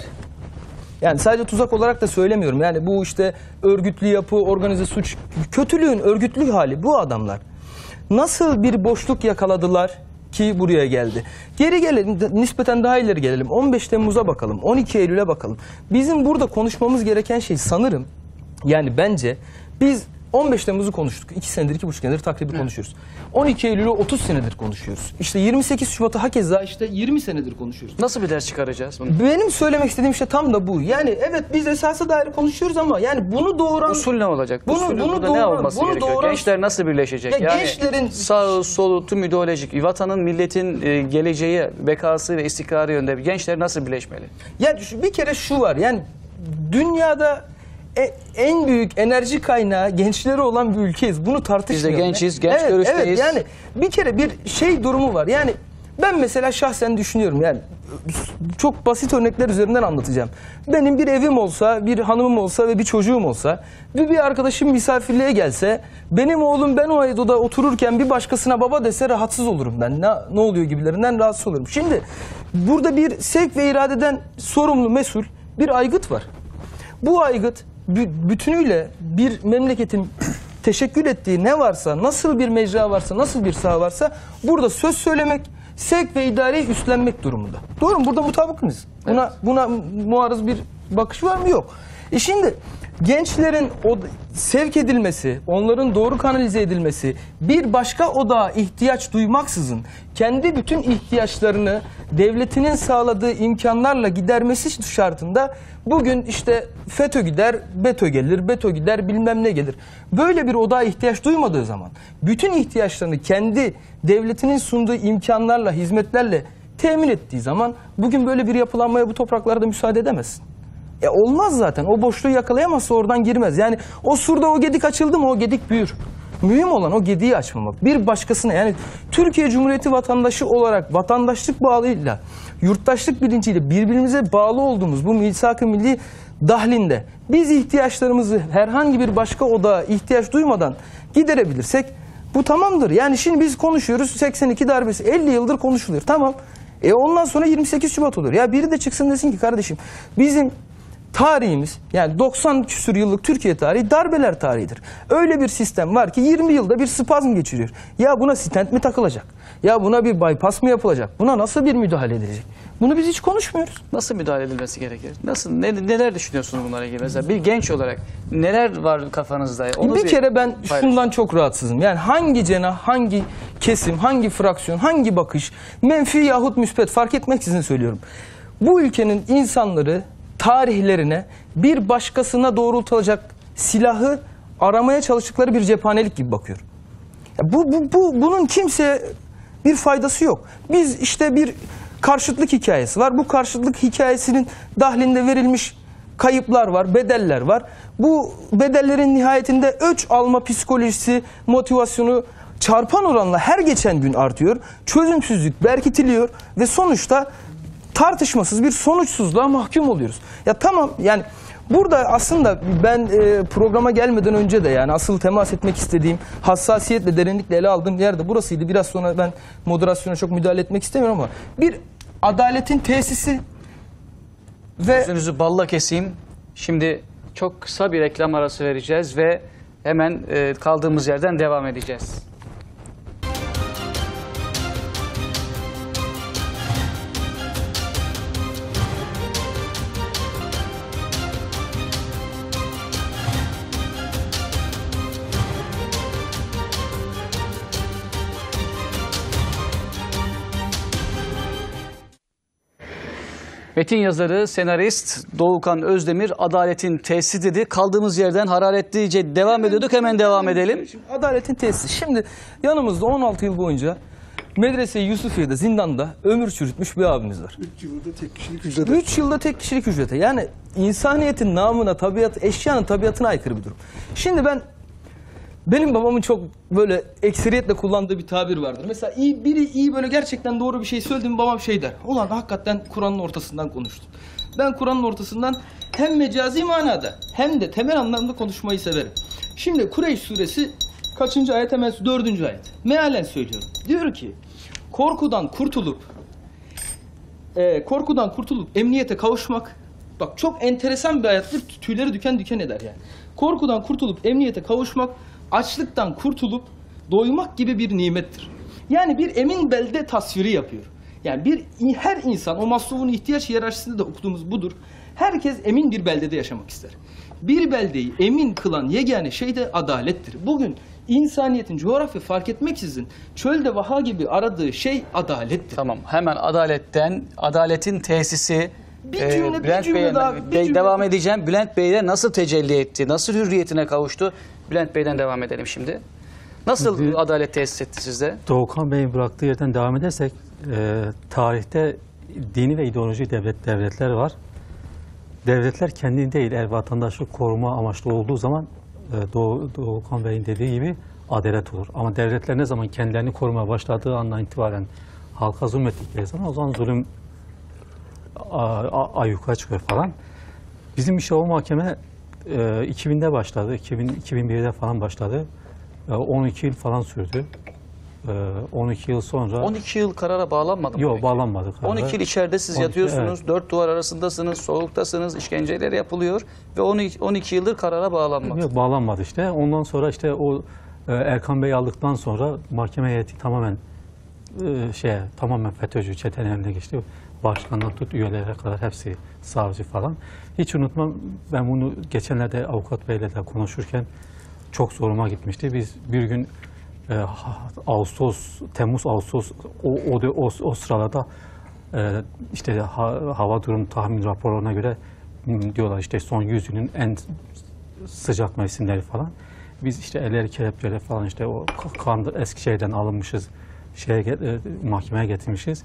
yani sadece tuzak olarak da söylemiyorum. Yani bu işte örgütlü yapı, organize suç, kötülüğün örgütlü hali bu adamlar. Nasıl bir boşluk yakaladılar ki buraya geldi. Geri gelelim, nispeten daha ileri gelelim. 15 Temmuz'a bakalım, 12 Eylül'e bakalım. Bizim burada konuşmamız gereken şey sanırım, yani bence biz 15 Temmuz'u konuştuk. 2 senedir, 2,5 senedir takribi konuşuyoruz. 12 Eylül'ü 30 senedir konuşuyoruz. İşte 28 Şubat'ı hakeza işte 20 senedir konuşuyoruz. Nasıl bir ders çıkaracağız bunu? Benim söylemek istediğim şey tam da bu. Yani evet biz esasa dair konuşuyoruz ama yani bunu doğuran... Usul ne olacak? Bunu- Usulün bunu burada ne doğuran- olması bunu gerekiyor? doğuran- Gençler nasıl birleşecek? Ya yani gençlerin- sağı solu tüm ideolojik, vatanın, milletin e, geleceği, bekası ve istikrarı yönde gençler nasıl birleşmeli? Ya bir kere şu var yani dünyada e- en büyük enerji kaynağı gençleri olan bir ülkeyiz. Bunu tartışmıyorum. gençiz, genç evet, görüşteyiz. Evet yani bir kere bir şey durumu var. Yani ben mesela şahsen düşünüyorum yani çok basit örnekler üzerinden anlatacağım. Benim bir evim olsa, bir hanımım olsa ve bir çocuğum olsa ve bir arkadaşım misafirliğe gelse benim oğlum ben o evde otururken bir başkasına baba dese rahatsız olurum ben. Ne, ne oluyor gibilerinden rahatsız olurum. Şimdi burada bir sevk ve iradeden sorumlu mesul bir aygıt var. Bu aygıt bütünüyle bir memleketin teşekkül ettiği ne varsa, nasıl bir mecra varsa, nasıl bir saha varsa burada söz söylemek, sevk ve idareyi üstlenmek durumunda. Doğru mu? Burada mutabık mıyız? Buna, buna muarız bir bakış var mı? Yok. E şimdi gençlerin o sevk edilmesi, onların doğru kanalize edilmesi, bir başka odağa ihtiyaç duymaksızın kendi bütün ihtiyaçlarını devletinin sağladığı imkanlarla gidermesi şartında bugün işte FETÖ gider, BETÖ gelir, BETÖ gider, bilmem ne gelir. Böyle bir odağa ihtiyaç duymadığı zaman bütün ihtiyaçlarını kendi devletinin sunduğu imkanlarla, hizmetlerle temin ettiği zaman bugün böyle bir yapılanmaya bu topraklarda müsaade edemezsin. E olmaz zaten. O boşluğu yakalayamazsa oradan girmez. Yani o surda o gedik açıldı mı o gedik büyür. Mühim olan o gediği açmamak. Bir başkasına yani Türkiye Cumhuriyeti vatandaşı olarak vatandaşlık bağlıyla, yurttaşlık bilinciyle birbirimize bağlı olduğumuz bu misak-ı milli dahlinde biz ihtiyaçlarımızı herhangi bir başka odağa ihtiyaç duymadan giderebilirsek bu tamamdır. Yani şimdi biz konuşuyoruz 82 darbesi 50 yıldır konuşuluyor. Tamam. E ondan sonra 28 Şubat olur. Ya biri de çıksın desin ki kardeşim bizim tarihimiz yani 90 küsur yıllık Türkiye tarihi darbeler tarihidir. Öyle bir sistem var ki 20 yılda bir spazm geçiriyor. Ya buna stent mi takılacak? Ya buna bir bypass mı yapılacak? Buna nasıl bir müdahale edilecek? Bunu biz hiç konuşmuyoruz. Nasıl müdahale edilmesi gerekir? Nasıl ne, neler düşünüyorsunuz bunlara ilgili mesela? Bir genç olarak neler var kafanızda? Onu bir kere ben paylaşın. şundan çok rahatsızım. Yani hangi cenah, hangi kesim, hangi fraksiyon, hangi bakış, menfi yahut müspet fark etmeksizin söylüyorum. Bu ülkenin insanları tarihlerine bir başkasına doğrultulacak silahı aramaya çalıştıkları bir cephanelik gibi bakıyor. Bu, bu, bu, bunun kimseye bir faydası yok. Biz işte bir karşıtlık hikayesi var. Bu karşıtlık hikayesinin dahlinde verilmiş kayıplar var, bedeller var. Bu bedellerin nihayetinde öç alma psikolojisi, motivasyonu çarpan oranla her geçen gün artıyor. Çözümsüzlük berkitiliyor ve sonuçta tartışmasız bir sonuçsuzluğa mahkum oluyoruz. Ya tamam yani burada aslında ben e, programa gelmeden önce de yani asıl temas etmek istediğim hassasiyetle derinlikle ele aldığım yerde burasıydı. Biraz sonra ben moderasyona çok müdahale etmek istemiyorum ama bir adaletin tesisi ve Sözünüzü balla keseyim. Şimdi çok kısa bir reklam arası vereceğiz ve hemen e, kaldığımız yerden devam edeceğiz. Metin yazarı, senarist Doğukan Özdemir adaletin tesisi dedi. Kaldığımız yerden hararetlice devam ediyorduk. Hemen devam edelim. Şimdi adaletin tesisi. Şimdi yanımızda 16 yıl boyunca medrese Yusufiye'de zindanda ömür çürütmüş bir abimiz var. 3 yılda tek kişilik ücret 3 yılda tek kişilik ücrete. Yani insaniyetin namına, tabiat, eşyanın tabiatına aykırı bir durum. Şimdi ben benim babamın çok böyle ekseriyetle kullandığı bir tabir vardır. Mesela iyi, biri iyi böyle gerçekten doğru bir şey söyledi mi babam şey der. Ulan hakikaten Kur'an'ın ortasından konuştun. Ben Kur'an'ın ortasından hem mecazi manada hem de temel anlamda konuşmayı severim. Şimdi Kureyş suresi kaçıncı ayet hemen dördüncü ayet. Mealen söylüyorum. Diyor ki korkudan kurtulup e, korkudan kurtulup emniyete kavuşmak bak çok enteresan bir hayattır tüyleri diken diken eder yani. Korkudan kurtulup emniyete kavuşmak açlıktan kurtulup doymak gibi bir nimettir. Yani bir emin belde tasviri yapıyor. Yani bir her insan o Maslow'un ihtiyaç hiyerarşisinde de okuduğumuz budur. Herkes emin bir beldede yaşamak ister. Bir beldeyi emin kılan yegane şey de adalettir. Bugün insaniyetin coğrafya fark etmeksizin çölde vaha gibi aradığı şey adalettir. Tamam. Hemen adaletten, adaletin tesisi Bir e, cümle, bir Bülent cümle Bey'e daha, bir cümle devam edeceğim. Bülent Bey'de nasıl tecelli etti? Nasıl hürriyetine kavuştu? Bülent Bey'den devam edelim şimdi. Nasıl Şimdi- adalet tesis etti sizde? Doğukan Bey'in bıraktığı yerden devam edersek e, tarihte dini ve ideolojik devlet devletler var. Devletler kendini değil eğer vatandaşlık koruma amaçlı olduğu zaman e, Doğu, Doğukan Bey'in dediği gibi adalet olur. Ama devletler ne zaman kendilerini korumaya başladığı andan itibaren halka zulmettikleri zaman o zaman zulüm ayyuka çıkıyor falan. Bizim işte o mahkeme e, 2000'de başladı. 2000, 2001'de falan başladı. E, 12 yıl falan sürdü. e, 12 yıl sonra 12 yıl karara bağlanmadı mı? yok peki? bağlanmadık. 12 yıl içeride siz 12, yatıyorsunuz, dört duvar arasındasınız, soğuktasınız, işkenceler yapılıyor ve 12, 12 yıldır karara bağlanmadı. Yok bağlanmadı işte. Ondan sonra işte o e, Erkan Bey aldıktan sonra mahkeme heyeti tamamen e, şeye tamamen FETÖ'cü çetenin eline geçti. Başkandan tut üyelere kadar hepsi savcı falan. Hiç unutmam ben bunu geçenlerde avukat beyle de konuşurken çok zoruma gitmişti. Biz bir gün e, Ağustos, Temmuz, Ağustos o, o, o, o sıralarda e, işte ha- hava durum tahmin raporlarına göre m, diyorlar işte son 100 yılın en sıcak mevsimleri falan. Biz işte elleri kelepçeyle falan işte o k- kan Eskişehir'den alınmışız. Şeye e, mahkemeye getirmişiz.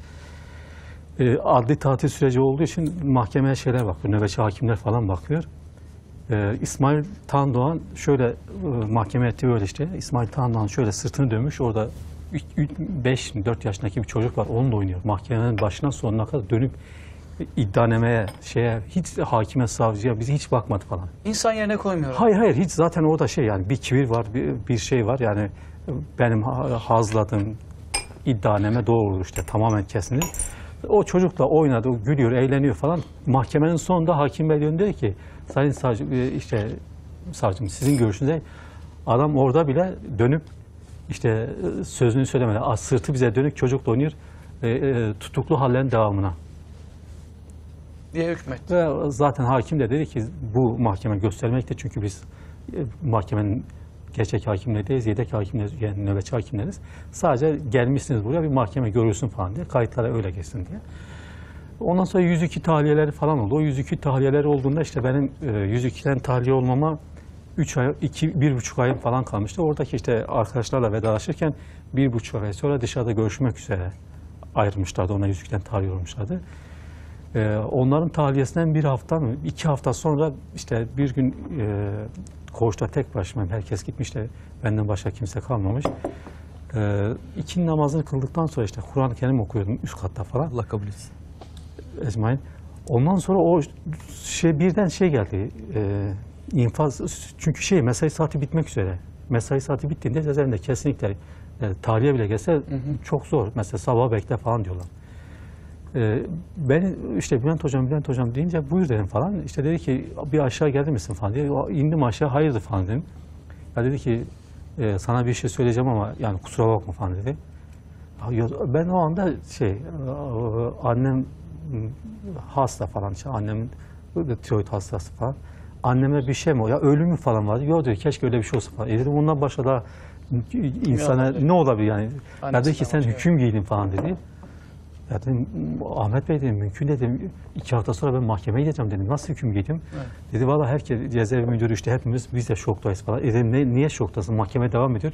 E, adli tatil süreci olduğu için mahkemeye şeyler bakıyor. Nöbetçi hakimler falan bakıyor. E, İsmail Tandoğan şöyle e, mahkeme etti böyle işte. İsmail Tandoğan şöyle sırtını dönmüş. Orada 5-4 yaşındaki bir çocuk var. Onunla oynuyor. Mahkemenin başına sonuna kadar dönüp iddianemeye, şeye hiç hakime, savcıya bizi hiç bakmadı falan. İnsan yerine koymuyor. Hayır hayır hiç zaten orada şey yani bir kibir var bir, bir şey var yani benim ha- hazladığım iddianeme doğrudur işte tamamen kesinlikle. O çocukla oynadı, gülüyor, eğleniyor falan. Mahkemenin sonunda hakim bey diyor ki sayın savcı e, işte savcım sizin görüşünüzde adam orada bile dönüp işte sözünü söylemedi. "Aa, Sırtı bize dönük çocukla oynuyor. e, e, tutuklu hallerin devamına. diye hükmetti. Ve zaten hakim de dedi ki bu mahkeme göstermekte çünkü biz e, mahkemenin gerçek hakimle değiliz, yedek hakimle, yani nöbetçi hakimleriz. Sadece gelmişsiniz buraya bir mahkeme görülsün falan diye, kayıtlara öyle geçsin diye. Ondan sonra 102 tahliyeleri falan oldu. O 102 tahliyeleri olduğunda işte benim e, 102'den tahliye olmama 3 ay, 2, 1,5 ayım falan kalmıştı. Oradaki işte arkadaşlarla vedalaşırken 1,5 ay sonra dışarıda görüşmek üzere ayrılmışlardı. Ona 102'den tahliye olmuşlardı. Ee, onların tahliyesinden bir hafta mı, iki hafta sonra işte bir gün e, koğuşta tek başımayım. Herkes gitmiş de benden başka kimse kalmamış. Ee, ikindi namazını kıldıktan sonra işte Kur'an-ı Kerim okuyordum üst katta falan. Allah kabul etsin. Ecmain. Ondan sonra o şey birden şey geldi. E, infaz çünkü şey mesai saati bitmek üzere. Mesai saati bittiğinde cezaevinde kesinlikle e, tahliye bile gelse çok zor. Mesela sabah bekle falan diyorlar. E, ben işte Bülent hocam Bülent hocam deyince buyur dedim falan. İşte dedi ki bir aşağı gelir misin falan diye. İndim aşağı hayırdır falan dedim. Ya dedi ki e, sana bir şey söyleyeceğim ama yani kusura bakma falan dedi. Ben o anda şey annem hasta falan işte annemin tiroid hastası falan. Anneme bir şey mi ya ölüm mü falan vardı. Yok diyor keşke öyle bir şey olsa falan. E dedim ondan başka da insana ne olabilir yani. Ya dedi ki sen hüküm giydin falan dedi. Dedim Ahmet Bey dedim mümkün dedim. iki hafta sonra ben mahkemeye gideceğim dedim. Nasıl hüküm giydim? Dedi valla herkes cezaevi müdürü işte hepimiz biz de şoktayız falan. E dedim ne, niye şoktasın? Mahkeme devam ediyor.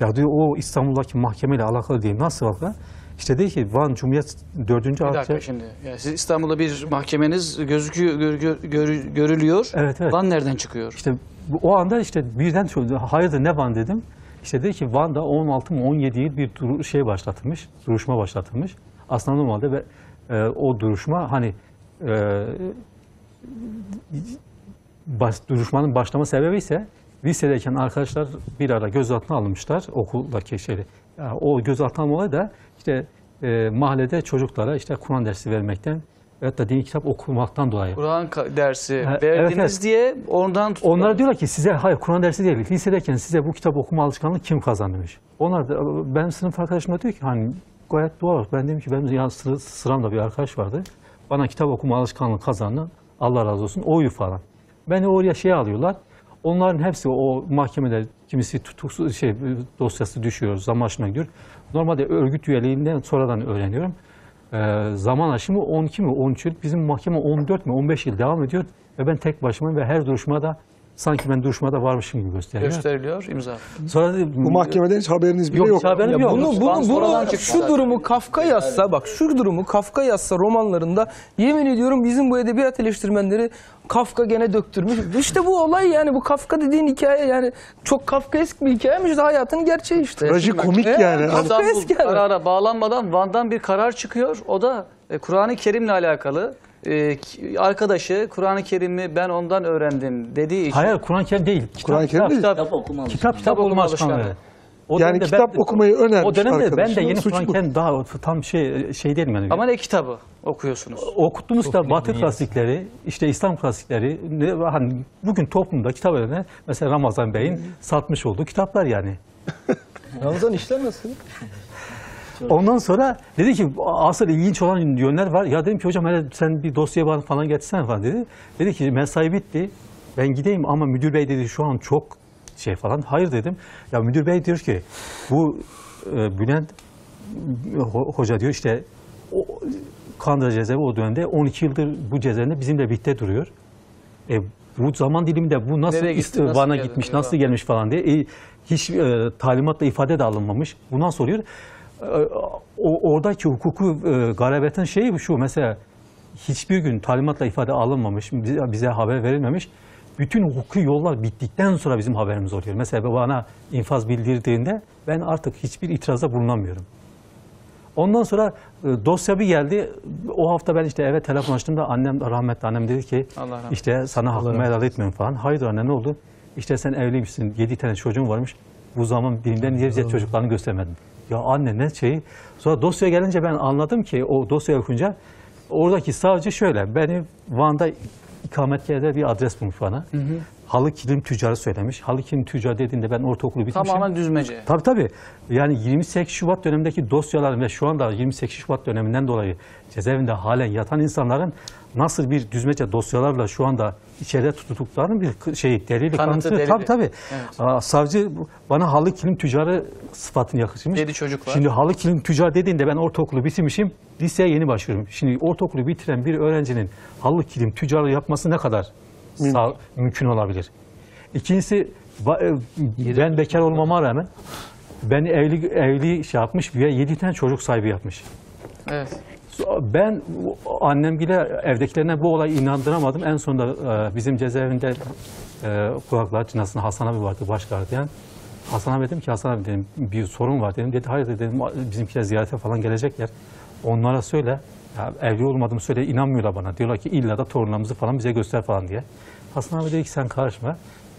Ya diyor o İstanbul'daki mahkemeyle alakalı değil. Nasıl vaka? İşte dedi ki Van Cumhuriyet 4. Bir dakika şimdi. Yani siz İstanbul'da bir mahkemeniz gözüküyor, gör- gör- gör- görülüyor. Evet, evet. Van nereden çıkıyor? İşte o anda işte birden hayırdır ne Van dedim. İşte dedi ki Van'da 16 mı 17 yıl bir şey başlatılmış, duruşma başlatılmış. Aslında normalde ve e, o duruşma hani e, baş, duruşmanın başlama sebebi ise lisedeyken arkadaşlar bir ara gözaltına alınmışlar okuldaki şeyi. Yani o gözaltına alma olayı da işte e, mahallede çocuklara işte Kur'an dersi vermekten veyahut da dini kitap okumaktan dolayı. Kur'an dersi Ha, verdiniz evet, evet. diye ondan tutuklandı. Onlara diyorlar ki size hayır Kur'an dersi değil. Lisedeyken size bu kitap okuma alışkanlığı kim kazandırmış? Onlar da benim sınıf arkadaşım da diyor ki hani gayet doğal. Ben dedim ki benim ya sıra, sıramda bir arkadaş vardı. Bana kitap okuma alışkanlığı kazandı. Allah razı olsun. Oyu falan. Beni oraya şey alıyorlar. Onların hepsi o mahkemede kimisi tutuksuz şey dosyası düşüyor, zaman aşımına gidiyor. Normalde örgüt üyeliğinden sonradan öğreniyorum. Ee, zaman aşımı 12 mi 13 yıl. Bizim mahkeme 14 mi 15 yıl devam ediyor. Ve ben tek başıma ve her duruşmada sanki ben duruşmada varmışım gibi gösteriyor. gösteriliyor imza. Sonra dedi, Bu mahkemeden hiç haberiniz bile Yok, yok. haberim Ya yok. bunu bunu bunu şu zaten. durumu Kafka yazsa bak şu durumu Kafka yazsa romanlarında yemin ediyorum bizim bu edebiyat eleştirmenleri Kafka gene döktürmüş. İşte bu olay yani bu Kafka dediğin hikaye yani çok Kafkaesk bir hikayemiş de hayatın gerçeği işte. Trajikomik E, yani. Kafka İstanbul eski yani. karara bağlanmadan Van'dan bir karar çıkıyor. O da e, Kur'an-ı Kerim'le alakalı. E, arkadaşı Kur'an-ı Kerim'i ben ondan öğrendim dediği için Hayır Kur'an-ı Kerim değil. Kitap, Kur'an-ı Kerim kitap, değil. kitap, Kitap okuma kitap, kitap okuma alışkanlığı. O yani kitap ben- okumayı önermiş O dönemde ben de yeni. Kur'an'ken daha tam şey şey değilim yani. Ama ne kitabı okuyorsunuz? Okuttuğumuz kitap Batı klasikleri, işte İslam klasikleri, ne, hani bugün toplumda kitap öğrenen mesela Ramazan Bey'in satmış olduğu kitaplar yani. <laughs> Ramazan işler nasıl? Ondan sonra dedi ki asıl ilginç olan yönler var. Ya dedim ki hocam hele sen bir dosya bana falan getirsene falan dedi. Dedi ki mesai bitti. Ben gideyim ama müdür bey dedi şu an çok şey falan. Hayır dedim. Ya müdür bey diyor ki bu e, Bülent ho- hoca diyor işte o, Kandıra cezaevi o dönemde 12 yıldır bu cezaevinde bizimle birlikte duruyor. E, bu zaman diliminde bu nasıl, Nereye gitti, ist- nasıl Van'a geldi gitmiş, nasıl gelmiş falan diye e, hiç e, talimatla ifade de alınmamış. Bundan soruyor. O, oradaki hukuku e, garabetin şeyi şu mesela hiçbir gün talimatla ifade alınmamış, bize, bize haber verilmemiş. Bütün hukuki yollar bittikten sonra bizim haberimiz oluyor. Mesela bana infaz bildirdiğinde ben artık hiçbir itirazda bulunamıyorum. Ondan sonra e, dosya bir geldi. O hafta ben işte eve telefon açtığımda annem rahmetli annem dedi ki Allah rahmet işte sana hakkımı helal etmiyorum falan. Hayırdır anne ne oldu? İşte sen evliymişsin. Yedi tane çocuğun varmış. Bu zaman dilimden niye çocuklarını göstermedin? Ya anne ne şeyi? Sonra dosya gelince ben anladım ki o dosyayı okunca oradaki savcı şöyle. Beni Van'da ikametgahede bir adres bulmuş bana. Halı kilim tüccarı söylemiş. Halı kilim tüccarı dediğinde ben ortaokulu bitirmişim. Tamamen düzmece. Tabii tabii. Yani 28 Şubat dönemindeki dosyalar ve şu anda 28 Şubat döneminden dolayı cezaevinde halen yatan insanların nasıl bir düzmece dosyalarla şu anda içeride tutuklarının bir şey delili Kanıtı, kanıtı. Tabii tabii. Evet. Aa, savcı bana halı kilim tüccarı sıfatını yakıştırmış. Yedi çocuk var. Şimdi halı kilim tüccar dediğinde ben ortaokulu bitirmişim. Liseye yeni başlıyorum. Şimdi ortaokulu bitiren bir öğrencinin halı kilim tüccarı yapması ne kadar sağ- mümkün olabilir? İkincisi e, ben bekar olmama rağmen beni evli evli şey yapmış ve yedi tane çocuk sahibi yapmış. Evet. Ben annemgile evdekilerine bu olayı inandıramadım. En sonunda e, bizim cezaevinde e, kulaklar cinasında Hasan abi vardı baş gardiyan. Hasan abi dedim ki Hasan abi dedim bir sorun var dedim. Dedi hayır dedim bizimkiler ziyarete falan gelecekler. Onlara söyle ya, evli olmadığımı söyle inanmıyorlar bana. Diyorlar ki illa da torunlarımızı falan bize göster falan diye. Hasan abi dedi ki sen karışma.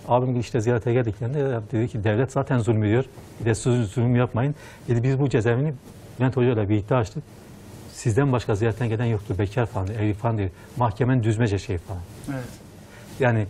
Abim işte ziyarete geldiklerinde dedi ki devlet zaten zulmediyor. Bir de siz zulüm yapmayın. Dedi biz bu cezaevini Bülent Hoca ile birlikte açtık. Sizden başka ziyaretten gelen yoktu. Bekar falan, evli falan değil. Mahkemenin düzmece şey falan. Evet. Yani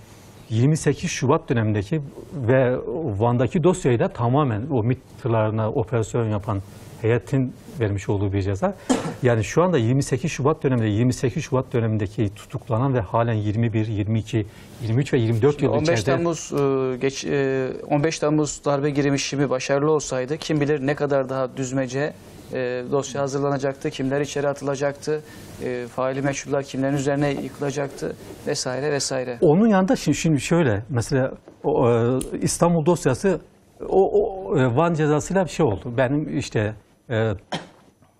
28 Şubat dönemindeki ve Van'daki dosyayı da tamamen o MİT tırlarına operasyon yapan heyetin vermiş olduğu bir ceza. Yani şu anda 28 Şubat döneminde 28 Şubat dönemindeki tutuklanan ve halen 21, 22, 23 ve 24 yıl 15 içeride Temmuz e, geç e, 15 Temmuz darbe girişimi başarılı olsaydı kim bilir ne kadar daha düzmece e, dosya hazırlanacaktı, kimler içeri atılacaktı, e, faili meçhuller kimlerin üzerine yıkılacaktı vesaire vesaire. Onun yanında şimdi, şimdi şöyle mesela o, e, İstanbul dosyası o, o e, Van cezasıyla bir şey oldu. Benim işte e,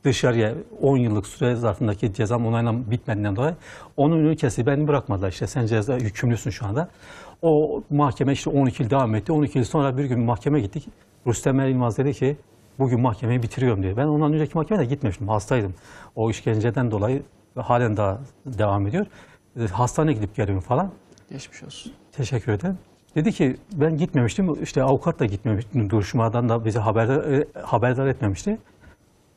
dışarıya 10 yıllık süre zarfındaki cezam onayla bitmediğinden dolayı onun önünü kesti. Beni bırakmadılar işte sen ceza yükümlüsün şu anda. O mahkeme işte 12 yıl devam etti. 12 yıl sonra bir gün mahkeme gittik. Rüstem Er İlmaz dedi ki bugün mahkemeyi bitiriyorum diye. Ben ondan önceki mahkemeye de gitmemiştim. Hastaydım. O işkenceden dolayı halen daha devam ediyor. E, Hastaneye gidip geliyorum falan. Geçmiş olsun. Teşekkür ederim. Dedi ki ben gitmemiştim. İşte avukat da gitmemişti. Duruşmadan da bizi haberdar, e, haberdar etmemişti.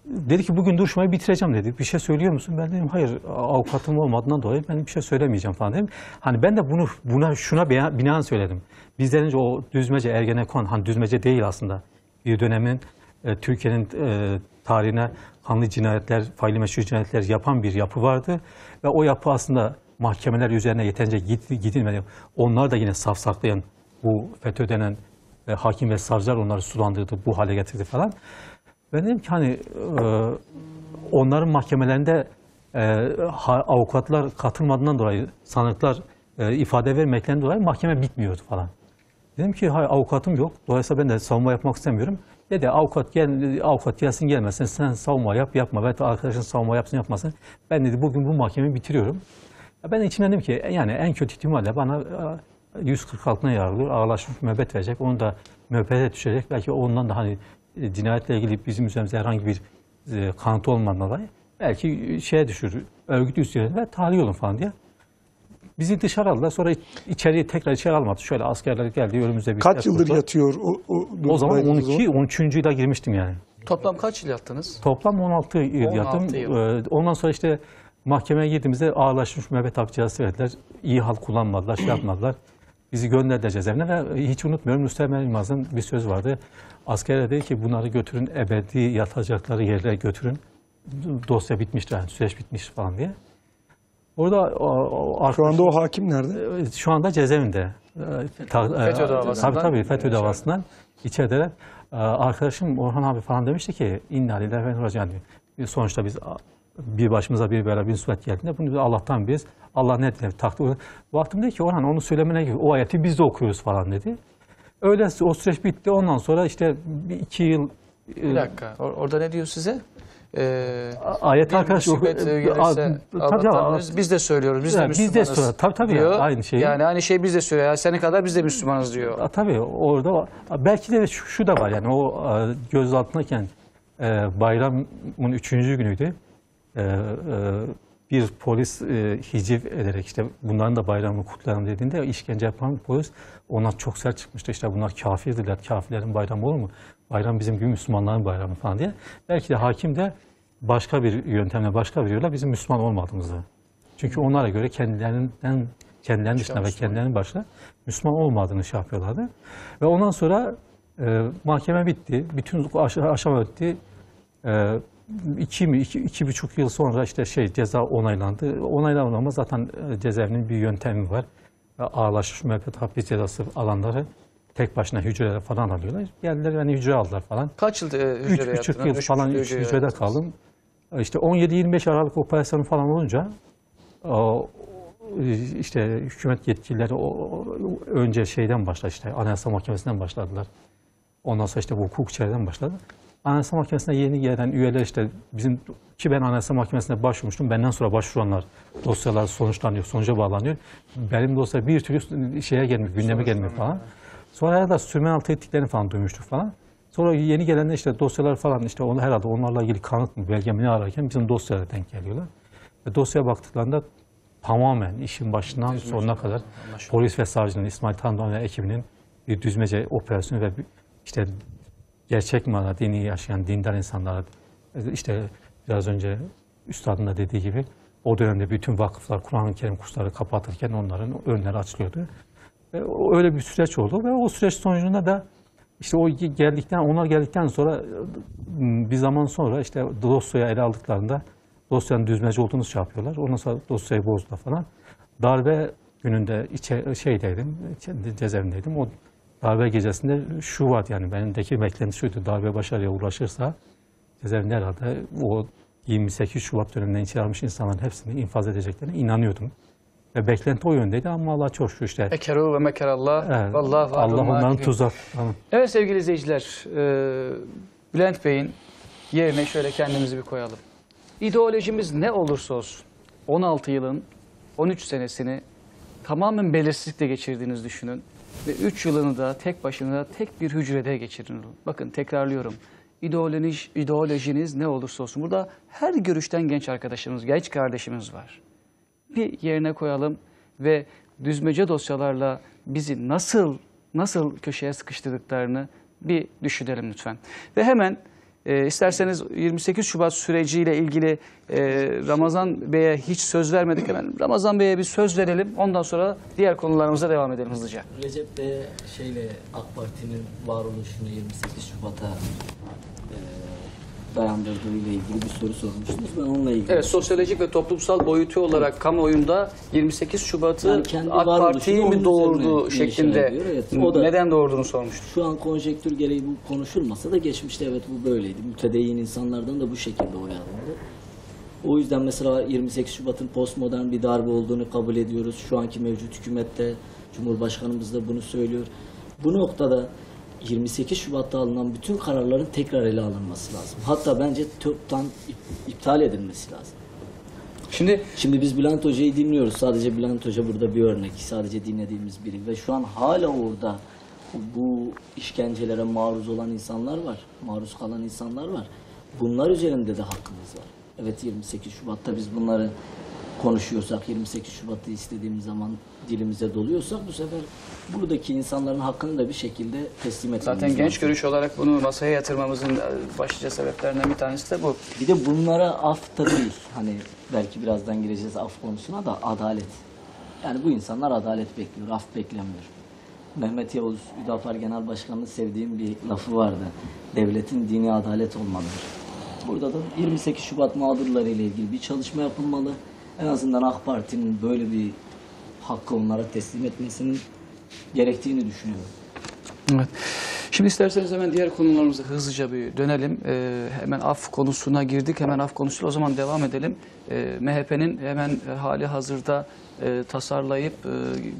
Dedi ki bugün duruşmayı bitireceğim dedi. Bir şey söylüyor musun? Ben dedim hayır avukatım olmadığından dolayı ben bir şey söylemeyeceğim falan dedim. Hani ben de bunu buna şuna binaen söyledim. Bizden önce o düzmece Ergenekon hani düzmece değil aslında. Bir dönemin e, Türkiye'nin e, tarihine kanlı cinayetler, faili meşru cinayetler yapan bir yapı vardı. Ve o yapı aslında mahkemeler üzerine yeterince gid- gidilmedi. Onlar da yine safsaklayan bu FETÖ denen e, hakim ve savcılar onları sulandırdı, bu hale getirdi falan. Ben dedim ki hani e, onların mahkemelerinde e, avukatlar katılmadığından dolayı sanıklar e, ifade vermekten dolayı mahkeme bitmiyordu falan. Dedim ki hayır avukatım yok. Dolayısıyla ben de savunma yapmak istemiyorum. Dedi avukat gel avukat gelsin gelmesin sen savunma yap yapma ve arkadaşın savunma yapsın yapmasın. Ben dedi bugün bu mahkemeyi bitiriyorum. Ya Ben de içimden dedim ki yani en kötü ihtimalle bana e, 140 altına yargılıyor. Ağırlaşmış müebbet verecek. Onu da müebbete düşecek. Belki ondan da hani e, cinayetle ilgili bizim üzerimizde herhangi bir e, kanıtı olmadan dolayı belki şeye düşür. Örgüt üst yönetim ve tahliye olun falan diye. Bizi dışarı aldılar. Sonra içeriye tekrar içeri almadı. Şöyle askerler geldi önümüzde bir Kaç yıldır kurdu. yatıyor o, o, O zaman durumdaydınız 12, 13. yıla girmiştim yani. Toplam kaç yıl yattınız? Toplam 16 yıl 16 yattım. yıl. Ee, Ondan sonra işte mahkemeye girdiğimizde ağırlaşmış müebbet hapis cezası verdiler. İyi hal kullanmadılar, şey yapmadılar. Bizi gönderdiler cezaevine ve hiç unutmuyorum Müslüman Yılmaz'ın bir söz vardı. Askere dedi ki bunları götürün ebedi yatacakları yerlere götürün. Dosya bitmiştir yani süreç bitmiş falan diye. Orada o, o Şu anda o hakim nerede? şu anda cezaevinde. Ee, FETÖ e, davasından. Tabii tabii FETÖ davasından içerideler. Ee, Arkadaşım Orhan abi falan demişti ki inna lillahi ve inna raciun." diyor. Sonuçta biz bir başımıza bir bela bir suret geldiğinde bunu Allah'tan biz Allah ne diler taktı. Baktım dedi ki Orhan onu söylemene gibi o ayeti biz de okuyoruz falan dedi. Öyle o süreç bitti. Ondan sonra işte bir iki yıl Bir dakika. Or- orada ne diyor size? Ee, ayet bir arkadaş e, gelirse tabii, biz, de söylüyoruz. Biz de Ya, biz de Müslümanız. söyle- tabii, tabii diyor. aynı şeyi. Yani aynı şey biz de söylüyor. Ya, sene kadar biz de Müslümanız diyor. A, tabii orada var. belki de şu, şu da var yani o e, gözaltındayken e, bayramın üçüncü günüydü. E, e, bir polis e, hiciv ederek işte bunların da bayramını kutlayalım dediğinde işkence yapan polis ona çok sert çıkmıştı. İşte bunlar kafirdiler, kafirlerin bayramı olur mu? Bayram bizim gibi Müslümanların bayramı falan diye. Belki de hakim de başka bir yöntemle, başka bir yolla bizim Müslüman olmadığımızı. Çünkü onlara göre kendilerinden, kendilerinin dışında ve kendilerinin başına Müslüman olmadığını şey yapıyorlardı. Ve ondan sonra e, mahkeme bitti. Bütün aş- aşama bitti. E, iki mi, iki, iki buçuk yıl sonra işte şey ceza onaylandı. Onaylandı ama zaten e, cezaevinin bir yöntemi var. Ve Ağırlaşmış müebbet hapis cezası alanları tek başına hücrelere falan alıyorlar. Geldiler yani hücre aldılar falan. Kaç yıl e, Üç hücrede buçuk yattınız? yıl Üç falan üç hücrede kaldım. İşte 17-25 Aralık operasyonu falan olunca o, işte hükümet yetkilileri o, o- önce şeyden başladı işte Anayasa Mahkemesi'nden başladılar. Ondan sonra işte bu hukukçilerden başladı. Anayasa Mahkemesi'ne yeni gelen üyeler işte bizim ki ben Anayasa Mahkemesi'ne başvurmuştum. Benden sonra başvuranlar dosyalar sonuçlanıyor, sonuca bağlanıyor. Benim dosya bir türlü şeye gelmiyor, gündeme gelmiyor falan. Sonra herhalde sürmen altı ettiklerini falan duymuştuk falan. Sonra yeni gelenler işte dosyalar falan işte onu herhalde onlarla ilgili kanıt mı, belge mi ne ararken bizim dosyalara denk geliyorlar. Ve dosyaya baktıklarında tamamen işin başından sonuna kadar polis ve savcının İsmail Tandoğan ve ekibinin bir düzmece operasyonu ve işte gerçek manada dini yaşayan dindar insanlara işte biraz önce üstadın da dediği gibi o dönemde bütün vakıflar Kur'an-ı Kerim kursları kapatırken onların önleri açılıyordu. Öyle bir süreç oldu ve o süreç sonucunda da işte o geldikten onlar geldikten sonra m, bir zaman sonra işte dosyayı ele aldıklarında dosyanın düzmece olduğunu şey yapıyorlar. Ondan sonra dosyayı bozdular falan. Darbe gününde içe, şeydeydim, cezaevindeydim. O darbe gecesinde şu var yani benimdeki beklenti şuydu. Darbe başarıya ulaşırsa cezaevinde herhalde o 28 Şubat döneminden içeri almış insanların hepsini infaz edeceklerine inanıyordum. Ve beklenti o yöndeydi ama Allah çok şükür işte. Ekeru ve mekerallah. Evet, Vallahi Allah onların tuzak. Evet sevgili izleyiciler, e, Bülent Bey'in yerine şöyle kendimizi bir koyalım. İdeolojimiz ne olursa olsun 16 yılın 13 senesini tamamen belirsizlikle geçirdiğinizi düşünün. Ve 3 yılını da tek başına tek bir hücrede geçirin. Bakın tekrarlıyorum. İdeolojiniz, ideolojiniz ne olursa olsun. Burada her görüşten genç arkadaşımız, genç kardeşimiz var. Bir yerine koyalım ve düzmece dosyalarla bizi nasıl nasıl köşeye sıkıştırdıklarını bir düşünelim lütfen. Ve hemen e, isterseniz 28 Şubat süreciyle ilgili e, Ramazan Bey'e hiç söz vermedik hemen. Ramazan Bey'e bir söz verelim. Ondan sonra diğer konularımıza devam edelim hızlıca. Recep Bey'e şeyle AK Parti'nin varoluşunu 28 Şubat'a e, dayandırdığı ile ilgili bir soru sormuştunuz. Ben onunla ilgili. Evet, sosyolojik ve toplumsal boyutu olarak kamuoyunda 28 Şubat'ı Yani AK Parti'yi mi doğurdu şeklinde ediyor. Evet, o da- neden doğurduğunu sormuştuk. Şu an konjektür gereği bu konuşulmasa da geçmişte evet bu böyleydi. Mütedeyyin insanlardan da bu şekilde oy alındı. O yüzden mesela 28 Şubat'ın postmodern bir darbe olduğunu kabul ediyoruz. Şu anki mevcut hükümette Cumhurbaşkanımız da bunu söylüyor. Bu noktada 28 Şubat'ta alınan bütün kararların tekrar ele alınması lazım. Hatta bence toptan ip- iptal edilmesi lazım. Şimdi Şimdi biz Bülent Hoca'yı dinliyoruz. Sadece Bülent Hoca burada bir örnek. Sadece dinlediğimiz biri. Ve şu an hala orada bu işkencelere maruz olan insanlar var. Maruz kalan insanlar var. Bunlar üzerinde de hakkımız var. Evet 28 Şubat'ta biz bunları konuşuyorsak, 28 Şubat'ı istediğimiz zaman dilimize doluyorsak bu sefer buradaki insanların hakkını da bir şekilde teslim etmemiz Zaten lazım. genç görüş olarak bunu masaya yatırmamızın e, başlıca sebeplerinden bir tanesi de bu. Bir de bunlara af da değil. Hani belki birazdan gireceğiz af konusuna da adalet. Yani bu insanlar adalet bekliyor, af beklemiyor. Mehmet Yavuz Hüdapar Genel Başkanı'nın sevdiğim bir lafı vardı. Devletin dini adalet olmalıdır. Burada da 28 Şubat mağdurları ile ilgili bir çalışma yapılmalı. En azından AK Parti'nin böyle bir hakkı onlara teslim etmesinin gerektiğini düşünüyorum. Evet. Şimdi isterseniz hemen diğer konularımıza hızlıca bir dönelim. Ee, hemen af konusuna girdik. Hemen af konusuyla o zaman devam edelim. Ee, MHP'nin hemen hali hazırda e, tasarlayıp e,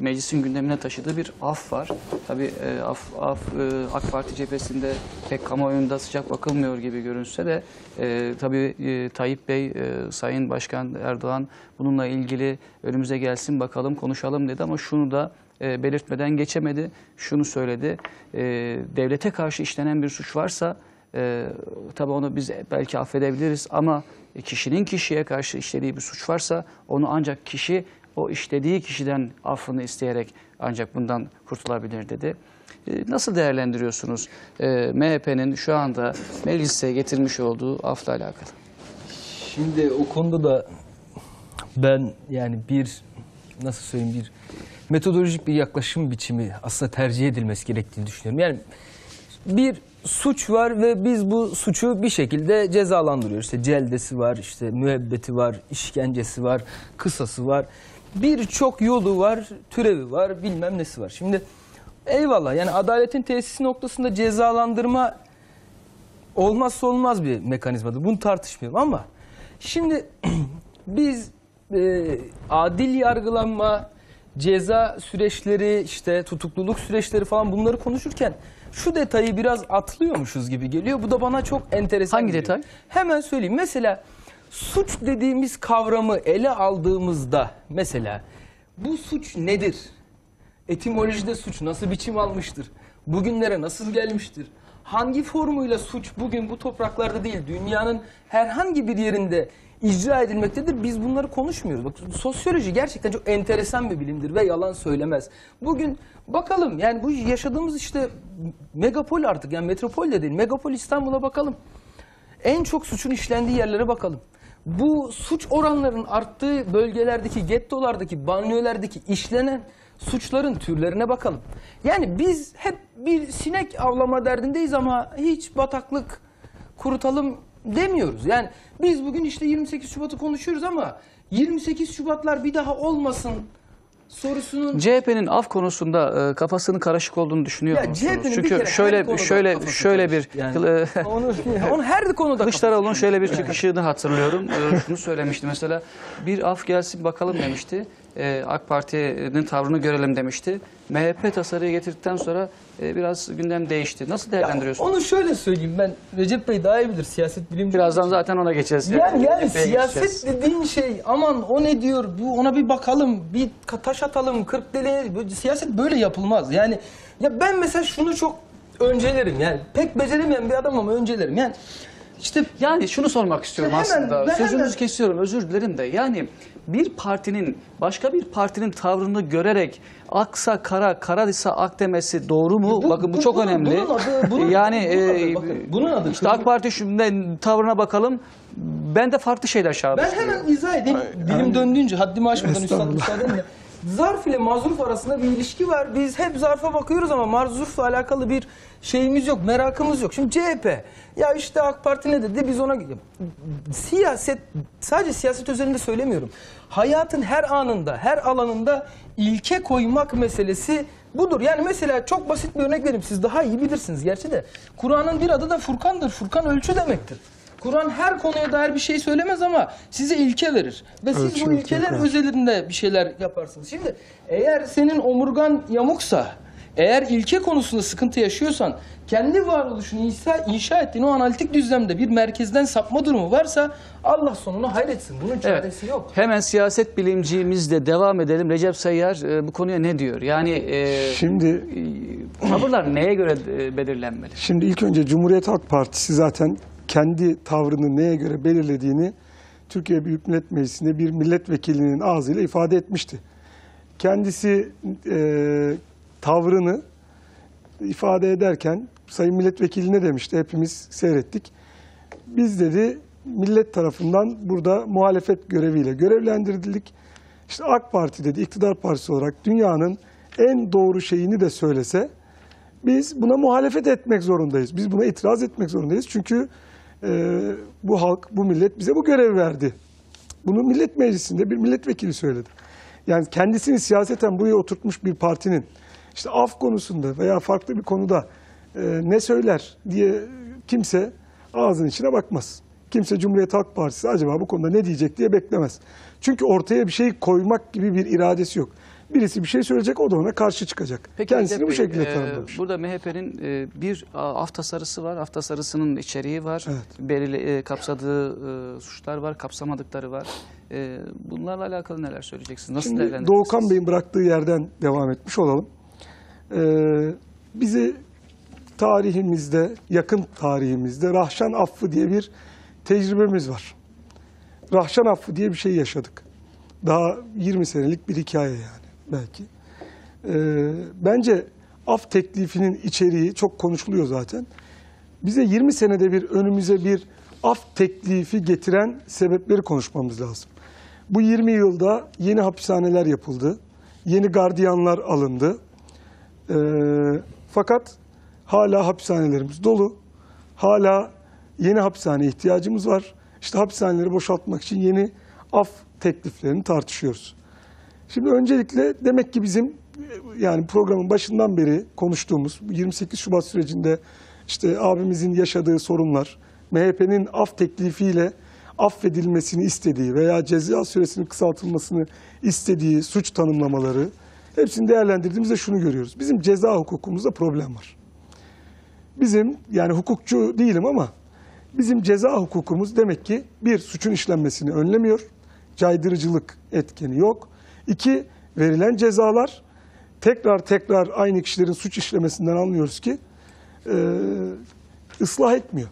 meclisin gündemine taşıdığı bir af var. Tabii e, af, af e, AK Parti cephesinde pek kamuoyunda sıcak bakılmıyor gibi görünse de e, tabii e, Tayyip Bey, e, Sayın Başkan Erdoğan bununla ilgili önümüze gelsin bakalım konuşalım dedi ama şunu da e, belirtmeden geçemedi. Şunu söyledi. E, devlete karşı işlenen bir suç varsa e, tabii onu biz belki affedebiliriz ama kişinin kişiye karşı işlediği bir suç varsa onu ancak kişi o işlediği kişiden affını isteyerek ancak bundan kurtulabilir dedi. E, nasıl değerlendiriyorsunuz e, MHP'nin şu anda meclise getirmiş olduğu afla alakalı? Şimdi o konuda da ben yani bir nasıl söyleyeyim bir metodolojik bir yaklaşım biçimi aslında tercih edilmesi gerektiğini düşünüyorum. Yani bir suç var ve biz bu suçu bir şekilde cezalandırıyoruz. İşte celdesi var, işte müebbeti var, işkencesi var, kısası var. Birçok yolu var, türevi var, bilmem nesi var. Şimdi eyvallah yani adaletin tesisi noktasında cezalandırma olmazsa olmaz bir mekanizmadır. Bunu tartışmıyorum ama şimdi <clears throat> biz e, adil yargılanma, ceza süreçleri, işte tutukluluk süreçleri falan bunları konuşurken şu detayı biraz atlıyormuşuz gibi geliyor. Bu da bana çok enteresan Hangi geliyor. detay? Hemen söyleyeyim. Mesela suç dediğimiz kavramı ele aldığımızda mesela bu suç nedir? Etimolojide suç nasıl biçim almıştır? Bugünlere nasıl gelmiştir? Hangi formuyla suç bugün bu topraklarda değil, dünyanın herhangi bir yerinde icra edilmektedir? Biz bunları konuşmuyoruz. Bak, sosyoloji gerçekten çok enteresan bir bilimdir ve yalan söylemez. Bugün bakalım yani bu yaşadığımız işte megapol artık yani metropol de değil, megapol İstanbul'a bakalım. En çok suçun işlendiği yerlere bakalım. Bu suç oranlarının arttığı bölgelerdeki, gettolardaki, banliyölerdeki işlenen suçların türlerine bakalım. Yani biz hep bir sinek avlama derdindeyiz ama hiç bataklık kurutalım demiyoruz. Yani biz bugün işte 28 Şubat'ı konuşuyoruz ama 28 Şubatlar bir daha olmasın sorusunun CHP'nin af konusunda e, kafasının karışık olduğunu düşünüyor ya musunuz? CHP'nin bir Çünkü şöyle şöyle şöyle bir yani, <laughs> onu, <laughs> onu her konuda Kılıçdaroğlu'nun şöyle bir çıkışını hatırlıyorum. Ee, şunu söylemişti mesela. Bir af gelsin bakalım demişti. Ee, AK Parti'nin tavrını görelim demişti. MHP tasarıyı getirdikten sonra e, biraz gündem değişti. Nasıl değerlendiriyorsunuz? Onu şöyle söyleyeyim ben Recep Bey daha iyi bilir siyaset bilimci. Birazdan zaten ona geçeceğiz. Yani yani Epey siyaset geçeceğiz. dediğin şey aman o ne diyor bu ona bir bakalım bir taş atalım 40 deli böyle- siyaset böyle yapılmaz. Yani ya ben mesela şunu çok öncelerim yani pek beceremeyen bir adam ama öncelerim yani işte Yani şunu sormak istiyorum Hemen, aslında. ben Sözünüzü hemen- kesiyorum özür dilerim de. Yani bir partinin başka bir partinin tavrını görerek aksa kara, karadıysa ak demesi doğru mu? Bu- bakın bu, bu- çok bunun- önemli. bunun adı- bunun- yani bunun adı, e, bakın, bunun adı işte AK Parti şimdi tavrına bakalım. Ben de farklı şeyler ben çağrıştırıyor. hemen izah edeyim dilim döndüğünce haddimi aşmadan üstad müsaadenle. Zarf ile mazruf arasında bir ilişki var. Biz hep zarfa bakıyoruz ama mazrufla alakalı bir şeyimiz yok, merakımız yok. Şimdi CHP, ya işte AK Parti ne dedi biz ona... Siyaset, sadece siyaset özelinde söylemiyorum. Hayatın her anında, her alanında ilke koymak meselesi budur. Yani mesela çok basit bir örnek vereyim. Siz daha iyi bilirsiniz gerçi de. Kur'an'ın bir adı da Furkan'dır. Furkan ölçü demektir. Kur'an her konuya dair bir şey söylemez ama size ilke verir. Ve siz Ölçü bu ilke ilkeler özelinde bir şeyler yaparsınız. Şimdi eğer senin omurgan yamuksa, eğer ilke konusunda sıkıntı yaşıyorsan, kendi varoluşunu inşa, inşa ettiğin o analitik düzlemde bir merkezden sapma durumu varsa Allah sonunu hayretsin. Bunun çaresi Evet. yok. Hemen siyaset bilimcimizle devam edelim. Recep Seyyar e, bu konuya ne diyor? Yani e, Şimdi e, tavırlar neye göre e, belirlenmeli? Şimdi ilk önce Cumhuriyet Halk Partisi zaten kendi tavrını neye göre belirlediğini Türkiye Büyük Millet Meclisi'nde bir milletvekilinin ağzıyla ifade etmişti. Kendisi e, tavrını ifade ederken Sayın Milletvekili ne demişti? Hepimiz seyrettik. Biz dedi millet tarafından burada muhalefet göreviyle görevlendirildik. İşte AK Parti dedi iktidar partisi olarak dünyanın en doğru şeyini de söylese biz buna muhalefet etmek zorundayız. Biz buna itiraz etmek zorundayız. Çünkü e, bu halk, bu millet bize bu görevi verdi. Bunu millet meclisinde bir milletvekili söyledi. Yani kendisini siyaseten buraya oturtmuş bir partinin işte af konusunda veya farklı bir konuda e, ne söyler diye kimse ağzının içine bakmaz. Kimse Cumhuriyet Halk Partisi acaba bu konuda ne diyecek diye beklemez. Çünkü ortaya bir şey koymak gibi bir iradesi yok. Birisi bir şey söyleyecek o da ona karşı çıkacak. Kendisini Recep bu şekilde e, tanımlamış. Burada MHP'nin e, bir af tasarısı var. Af tasarısının içeriği var. Evet. Belirli e, kapsadığı e, suçlar var, kapsamadıkları var. E, bunlarla alakalı neler söyleyeceksiniz? Nasıl Şimdi? Doğukan Bey'in bıraktığı yerden devam etmiş olalım. Ee, bizi tarihimizde, yakın tarihimizde Rahşan Affı diye bir tecrübemiz var. Rahşan Affı diye bir şey yaşadık. Daha 20 senelik bir hikaye yani belki. Ee, bence af teklifinin içeriği çok konuşuluyor zaten. Bize 20 senede bir önümüze bir af teklifi getiren sebepleri konuşmamız lazım. Bu 20 yılda yeni hapishaneler yapıldı. Yeni gardiyanlar alındı. Ee, fakat hala hapishanelerimiz dolu. Hala yeni hapishane ihtiyacımız var. İşte hapishaneleri boşaltmak için yeni af tekliflerini tartışıyoruz. Şimdi öncelikle demek ki bizim e, yani programın başından beri konuştuğumuz bu 28 Şubat sürecinde işte abimizin yaşadığı sorunlar, MHP'nin af teklifiyle affedilmesini istediği veya ceza süresinin kısaltılmasını istediği suç tanımlamaları hepsini değerlendirdiğimizde şunu görüyoruz. Bizim ceza hukukumuzda problem var. Bizim yani hukukçu değilim ama bizim ceza hukukumuz demek ki bir suçun işlenmesini önlemiyor. Caydırıcılık etkeni yok. İki verilen cezalar tekrar tekrar aynı kişilerin suç işlemesinden anlıyoruz ki e, ıslah etmiyor.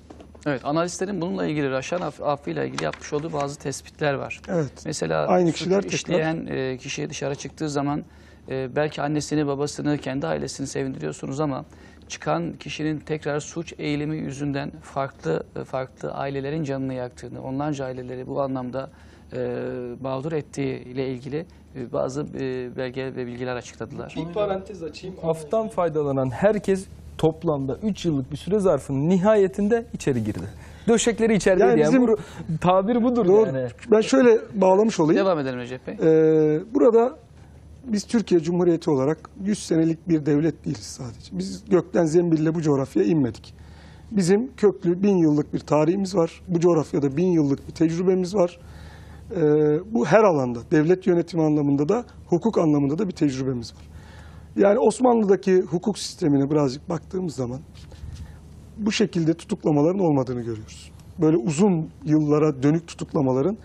Evet, analistlerin bununla ilgili Raşan Aff- affıyla ilgili yapmış olduğu bazı tespitler var. Evet. Mesela Aynı kişiler tekrar- işleyen e, kişi dışarı çıktığı zaman e, belki annesini, babasını, kendi ailesini sevindiriyorsunuz ama çıkan kişinin tekrar suç eğilimi yüzünden farklı e, farklı ailelerin canını yaktığını, onlarca aileleri bu anlamda e, mağdur ettiği ile ilgili e, bazı e, belge ve bilgiler açıkladılar. Bir parantez açayım. Aftan faydalanan herkes toplamda 3 yıllık bir süre zarfının nihayetinde içeri girdi. Döşekleri içeride Yani yani, bizim- bu, tabir budur Doğru. yani. Ben şöyle bağlamış olayım. Devam edelim Recep Bey. Ee, burada biz Türkiye Cumhuriyeti olarak 100 senelik bir devlet değiliz sadece. Biz gökten zembille bu coğrafyaya inmedik. Bizim köklü bin yıllık bir tarihimiz var. Bu coğrafyada bin yıllık bir tecrübemiz var. Ee, bu her alanda, devlet yönetimi anlamında da, hukuk anlamında da bir tecrübemiz var. Yani Osmanlı'daki hukuk sistemine birazcık baktığımız zaman bu şekilde tutuklamaların olmadığını görüyoruz. Böyle uzun yıllara dönük tutuklamaların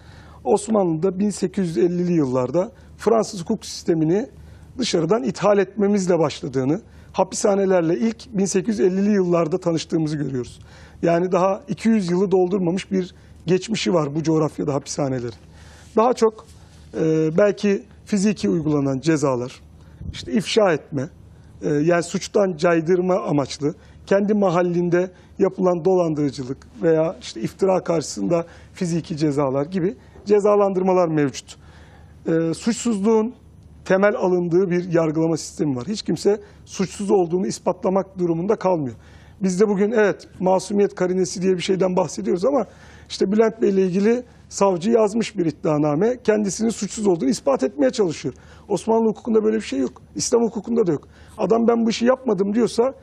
Osmanlı'da 1850'li yıllarda Fransız hukuk sistemini dışarıdan ithal etmemizle başladığını, hapishanelerle ilk 1850'li yıllarda tanıştığımızı görüyoruz. Yani daha 200 yılı doldurmamış bir geçmişi var bu coğrafyada hapishanelerin. Daha çok e, belki fiziki uygulanan cezalar, işte ifşa etme, e, yani suçtan caydırma amaçlı kendi mahallinde yapılan dolandırıcılık veya işte iftira karşısında fiziki cezalar gibi cezalandırmalar mevcut. E, suçsuzluğun temel alındığı bir yargılama sistemi var. Hiç kimse suçsuz olduğunu ispatlamak durumunda kalmıyor. Biz de bugün evet masumiyet karinesi diye bir şeyden bahsediyoruz ama işte Bülent Bey ile ilgili savcı yazmış bir iddianame. Kendisinin suçsuz olduğunu ispat etmeye çalışıyor. Osmanlı hukukunda böyle bir şey yok. İslam hukukunda da yok. Adam ben bu işi yapmadım diyorsa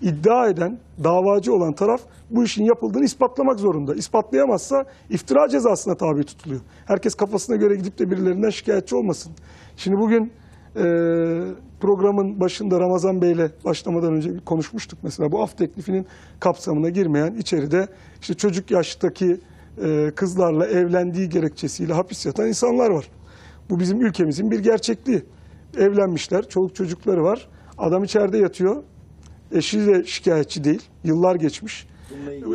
iddia eden, davacı olan taraf bu işin yapıldığını ispatlamak zorunda. İspatlayamazsa iftira cezasına tabi tutuluyor. Herkes kafasına göre gidip de birilerinden şikayetçi olmasın. Şimdi bugün e, programın başında Ramazan Bey'le başlamadan önce konuşmuştuk mesela bu af teklifinin kapsamına girmeyen içeride işte çocuk yaştaki e, kızlarla evlendiği gerekçesiyle hapis yatan insanlar var. Bu bizim ülkemizin bir gerçekliği. Evlenmişler, çoluk çocukları var. Adam içeride yatıyor. Eşi de şikayetçi değil. Yıllar geçmiş.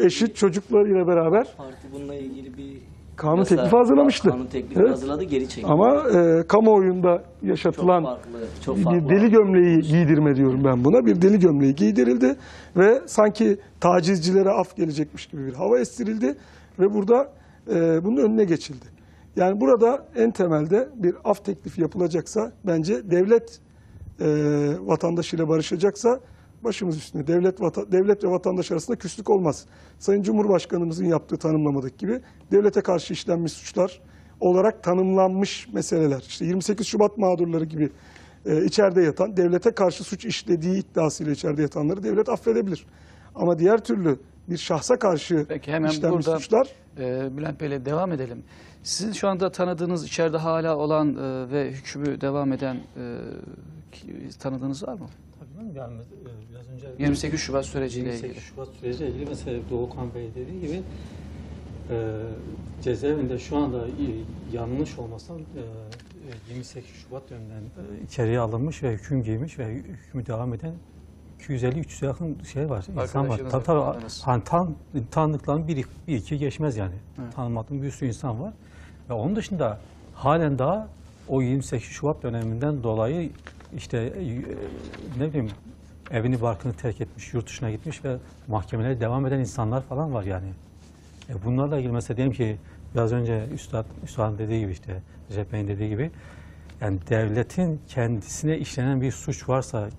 Eşi çocuklarıyla beraber parti bununla ilgili bir Kanun Yasa- teklifi hazırlamıştı. Kanun teklifi Evet. hazırladı geri çekildi. Ama e, kamuoyunda çok yaşatılan farklı, çok farklı. bir deli gömleği giydirme diyorum ben buna. Bir deli gömleği giydirildi ve sanki tacizcilere af gelecekmiş gibi bir hava estirildi ve burada e, bunun önüne geçildi. Yani burada en temelde bir af teklifi yapılacaksa bence devlet e, vatandaşıyla barışacaksa başımız üstünde. Devlet vata- devlet ve vatandaş arasında küslük olmaz. Sayın Cumhurbaşkanımızın yaptığı tanımlamadaki gibi devlete karşı işlenmiş suçlar olarak tanımlanmış meseleler. İşte 28 Şubat mağdurları gibi e, içeride yatan, devlete karşı suç işlediği iddiasıyla içeride yatanları devlet affedebilir. Ama diğer türlü bir şahsa karşı Peki hemen işlenmiş burada suçlar e, Bülent Bey'le devam edelim. Sizin şu anda tanıdığınız içeride hala olan e, ve hükmü devam eden e, tanıdığınız var mı? Tabii canım, yani e, biraz önce 28 Şubat süreciyle 28 ilgili. Şubat süreciyle ilgili mesela Doğukan Bey dediği gibi e, cezaevinde şu anda e, yanlış olmasam e, 28 Şubat döneminden e, içeriye alınmış ve hüküm giymiş ve hükmü devam eden 250-300'e yakın şey var, insan var. Tabii tabii hani tan, tanıdıkların bir, bir iki geçmez yani. Tanımadığım bir sürü insan var. Ve onun dışında halen daha o 28 Şubat döneminden dolayı işte e, ne bileyim evini barkını terk etmiş, yurt dışına gitmiş ve mahkemelere devam eden insanlar falan var yani. E bunlarla ilgili mesela diyelim ki biraz önce Üstad, Üstad'ın dediği gibi işte Recep Bey'in dediği gibi yani devletin kendisine işlenen bir suç varsa,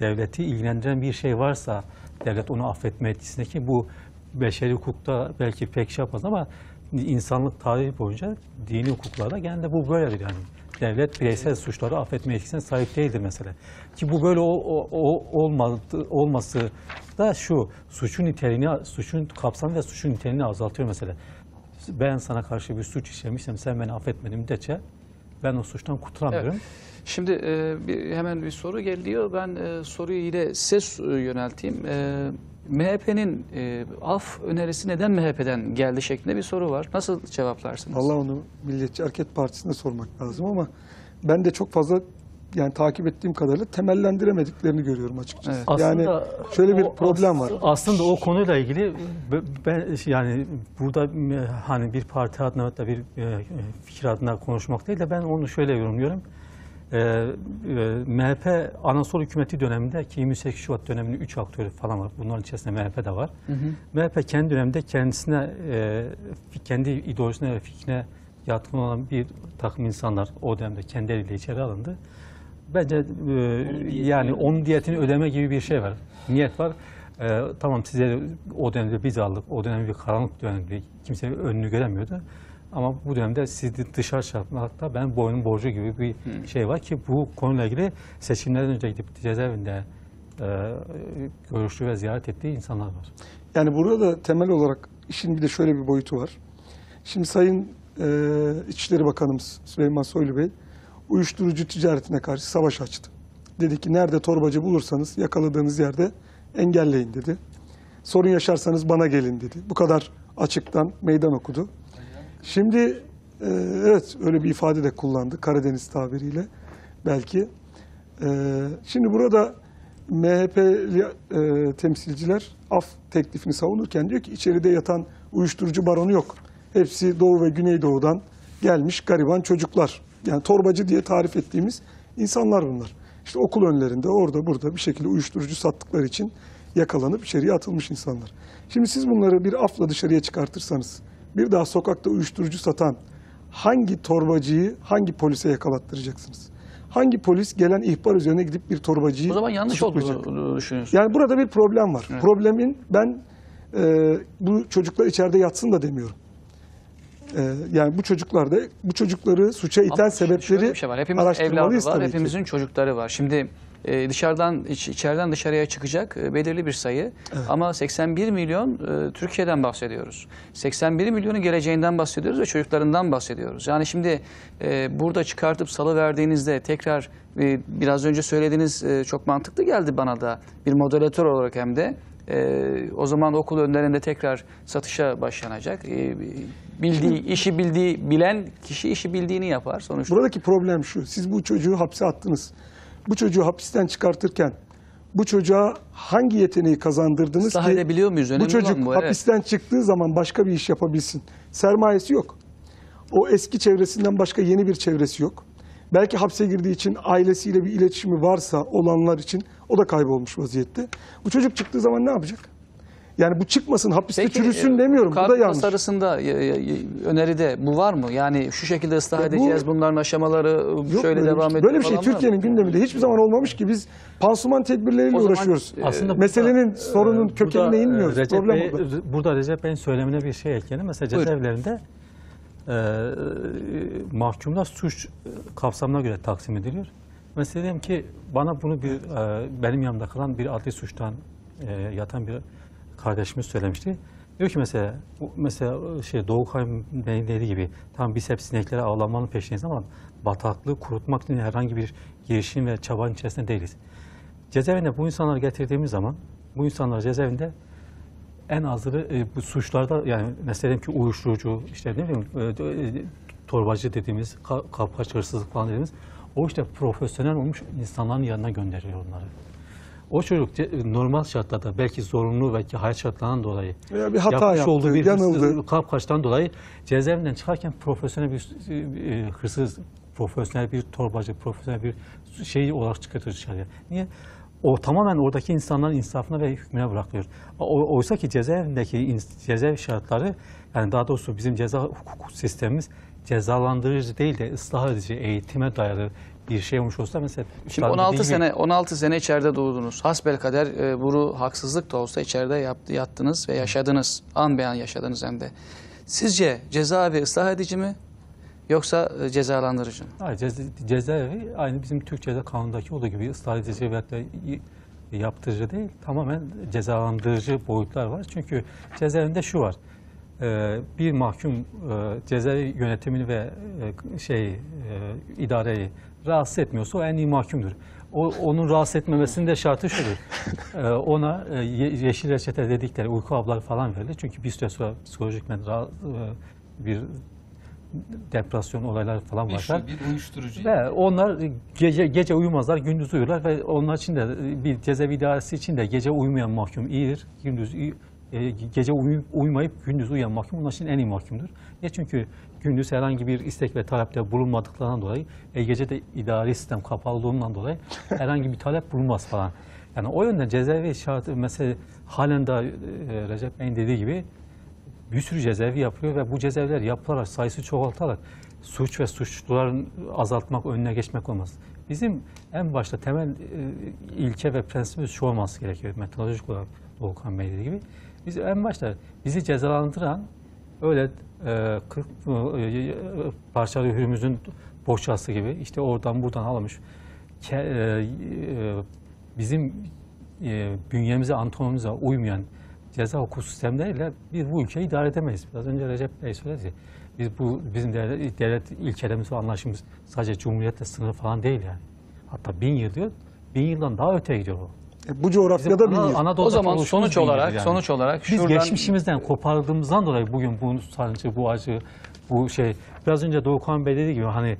devleti ilgilendiren bir şey varsa devlet onu affetme etkisinde ki bu beşeri hukukta belki pek şey yapmaz ama insanlık tarihi boyunca dini hukuklarda genelde bu böyledir yani. Devlet bireysel suçları affetme etkisine sahip değildir mesela. Ki bu böyle o, o, o- olmadı, olması da şu suçun niteliğini, suçun kapsamı ve suçun niteliğini azaltıyor mesela. Ben sana karşı bir suç işlemişsem sen beni affetmedin müddetçe ben o suçtan kurtulamıyorum. Evet. Şimdi e, bir, hemen bir soru geliyor. Ben e, soruyu yine size yönelteyim. E, MHP'nin e, af önerisi neden MHP'den geldi şeklinde bir soru var. Nasıl cevaplarsınız? Allah onu Milliyetçi Hareket Partisi'nde sormak lazım ama ben de çok fazla yani takip ettiğim kadarıyla temellendiremediklerini görüyorum açıkçası. Evet. Yani şöyle bir o- problem as- var. Aslında o konuyla ilgili ben yani burada hani bir parti adına da bir e, fikir adına konuşmak değil de ben onu şöyle yorumluyorum. E, e, MHP Anasol hükümeti döneminde ki 28 Şubat döneminin 3 aktörü falan var. Bunların içerisinde MHP de var. MHP kendi döneminde kendisine e, kendi ideolojisine ve fikrine yatkın olan bir takım insanlar o dönemde kendi eliyle içeri alındı. Bence e, diyetini yani onun diyetini ödeme gibi bir şey var. Niyet var. E, tamam size o dönemde biz aldık. O dönem bir karanlık dönemdi. Kimse önünü göremiyordu. Ama bu dönemde sizi dışarı çıkartmakta ben boynun borcu gibi bir şey var ki bu konuyla ilgili seçimlerden önce gidip cezaevinde e, görüştüğü ve ziyaret ettiği insanlar var. Yani burada da temel olarak işin bir de şöyle bir boyutu var. Şimdi Sayın e, İçişleri Bakanımız Süleyman Soylu Bey uyuşturucu ticaretine karşı savaş açtı. Dedi ki nerede torbacı bulursanız yakaladığınız yerde engelleyin dedi. Sorun yaşarsanız bana gelin dedi. Bu kadar açıktan meydan okudu. Şimdi e, evet öyle bir ifade de kullandı Karadeniz tabiriyle belki. E, şimdi burada MHP'li e, temsilciler af teklifini savunurken diyor ki içeride yatan uyuşturucu baronu yok. Hepsi Doğu ve Güneydoğu'dan gelmiş gariban çocuklar. Yani torbacı diye tarif ettiğimiz insanlar bunlar. İşte okul önlerinde orada burada bir şekilde uyuşturucu sattıkları için yakalanıp içeriye atılmış insanlar. Şimdi siz bunları bir afla dışarıya çıkartırsanız bir daha sokakta uyuşturucu satan hangi torbacıyı hangi polise yakalattıracaksınız? Hangi polis gelen ihbar üzerine gidip bir torbacıyı O zaman yanlış olduğunu düşünüyorsun. Yani burada bir problem var. Problemin ben e, bu çocuklar içeride yatsın da demiyorum. E, yani bu çocuklar da bu çocukları suça iten Ama sebepleri bir şey var. Hepimiz evladı var, tabii ki. hepimizin çocukları var. Şimdi e, dışarıdan iç, içeriden dışarıya çıkacak e, belirli bir sayı. Ama 81 milyon e, Türkiye'den bahsediyoruz. 81 milyonun geleceğinden bahsediyoruz ve çocuklarından bahsediyoruz. Yani şimdi e, burada çıkartıp salı verdiğinizde tekrar e, biraz önce söylediğiniz e, çok mantıklı geldi bana da bir moderatör olarak hem de e, o zaman okul önlerinde tekrar satışa başlanacak. E, bildiği işi bildiği bilen kişi işi bildiğini yapar sonuçta. Buradaki problem şu. Siz bu çocuğu hapse attınız. Bu çocuğu hapisten çıkartırken bu çocuğa hangi yeteneği kazandırdınız Islah ki edebiliyor muyuz? Önemli bu çocuk bu, evet. hapisten çıktığı zaman başka bir iş yapabilsin. Sermayesi yok. O eski çevresinden başka yeni bir çevresi yok. Belki hapse girdiği için ailesiyle bir iletişimi varsa olanlar için o da kaybolmuş vaziyette. Bu çocuk çıktığı zaman ne yapacak? Yani bu çıkmasın, hapiste çürüsün e, demiyorum. Bu da yanlış. tasarısında e, e, öneride bu var mı? Yani şu şekilde ıslah Ya bu- edeceğiz, bunların aşamaları Yok şöyle böyle devam şey. ediyor Böyle bir şey? Türkiye'nin gündeminde hiçbir zaman olmamış ki biz pansuman tedbirleriyle O zaman, uğraşıyoruz. Aslında Meselenin, burada, sorunun kökenine burada, inmiyoruz. Recep Problem Bey- burada. burada Recep Bey'in söylemine bir şey ekleyelim. Mesela Buyurun. Cezaevlerinde e, mahkumlar suç kapsamına göre taksim ediliyor. Mesela diyelim ki bana bunu bir e, benim yanımda kalan bir adli suçtan e, yatan bir kardeşimiz söylemişti. Diyor ki mesela mesela şey Doğu Bey'in dediği gibi tam biz hep sineklere avlanmanın peşindeyiz ama bataklığı kurutmak için herhangi bir girişim ve çabanın içerisinde değiliz. Cezaevine bu insanları getirdiğimiz zaman bu insanlar cezaevinde en azları e, bu suçlarda yani mesela ki uyuşturucu işte ne bileyim e, e, torbacı dediğimiz ka- kapkaç hırsızlık falan dediğimiz o işte profesyonel olmuş insanların yanına gönderiyor onları. O çocuk normal şartlarda belki zorunlu belki hayat şartlarından dolayı Veya bir hata yapmış yaptı, olduğu bir yanıldı. kapkaçtan dolayı cezaevinden çıkarken profesyonel bir e, hırsız, profesyonel bir torbacı, profesyonel bir şey olarak çıkartır dışarıya. Niye? O tamamen oradaki insanların insafına ve hükmüne bırakılıyor. O, oysa ki cezaevindeki cezaevi şartları yani daha doğrusu bizim ceza hukuk sistemimiz cezalandırıcı değil de ıslah edici, eğitime dayalı bir şey olmuş olsa mesela Şimdi üstadın 16 dediği gibi- sene 16 sene içeride doğdunuz. Hasbelkader e, bunu haksızlık da olsa içeride yaptı, yattınız ve yaşadınız. An beyan yaşadınız hem de. Sizce cezaevi ıslah edici mi yoksa e, cezalandırıcı mı? Hayır, ceza, cezaevi aynı bizim Türk Ceza Kanunu'ndaki olduğu gibi ıslah edici veyahut da yaptırıcı değil, tamamen cezalandırıcı boyutlar var. Çünkü cezaevinde şu var, e, bir mahkum e, cezaevi yönetimini ve şey idareyi rahatsız etmiyorsa o en iyi mahkumdur. O, onun rahatsız etmemesinin de şartı şudur. E, ona e, ye- yeşil reçete dedikleri uyku hapları falan verilir. Çünkü bir süre sonra psikolojik bir depresyon olayları falan başlar. bir uyuşturucu. Ve onlar gece gece uyumazlar, gündüz uyurlar ve onlar için de bir cezaevi idaresi için de gece uyumayan mahkum iyidir. Gündüz e, gece uyu- uyumayıp gündüz uyuyan mahkum onlar için en iyi mahkumdur. Niye? Çünkü gündüz herhangi bir istek ve talepte bulunmadıklarından dolayı e, gece de idari sistem kapalı olduğundan dolayı <laughs> herhangi bir talep bulunmaz falan. Yani o yönden cezaevi şartı mesela halen daha e, Recep Bey'in dediği gibi bir sürü cezaevi yapıyor ve bu cezaevler yapılarak, sayısı çoğaltarak suç ve suçluların azaltmak, önüne geçmek olmaz. Bizim en başta temel e, ilke ve prensibimiz şu olması gerekiyor. Metodolojik olarak Volkan Bey dediği gibi. Biz en başta bizi cezalandıran öyle e, 40 e, e, parçalı hürümüzün bohçası gibi işte oradan buradan almış ke, e, e, bizim e, bünyemize, anatomimize uymayan ceza hukuku sistemleriyle biz bu ülkeyi idare edemeyiz. Biraz önce Recep Bey söyledi. Biz bu bizim devlet, devlet ilkelerimiz ve anlaşımız sadece cumhuriyetle sınırlı falan değil yani. Hatta bin yıl diyor. Bin yıldan daha öteye gidiyor o. E, bu coğrafyada bir Ana- yıl. Anadolu'da O zaman sonuç bin olarak- yani. sonuç olarak biz şuradan- geçmişimizden kopardığımızdan dolayı bugün bu sancı, bu acı, bu şey biraz önce Doğukan Bey dediği gibi hani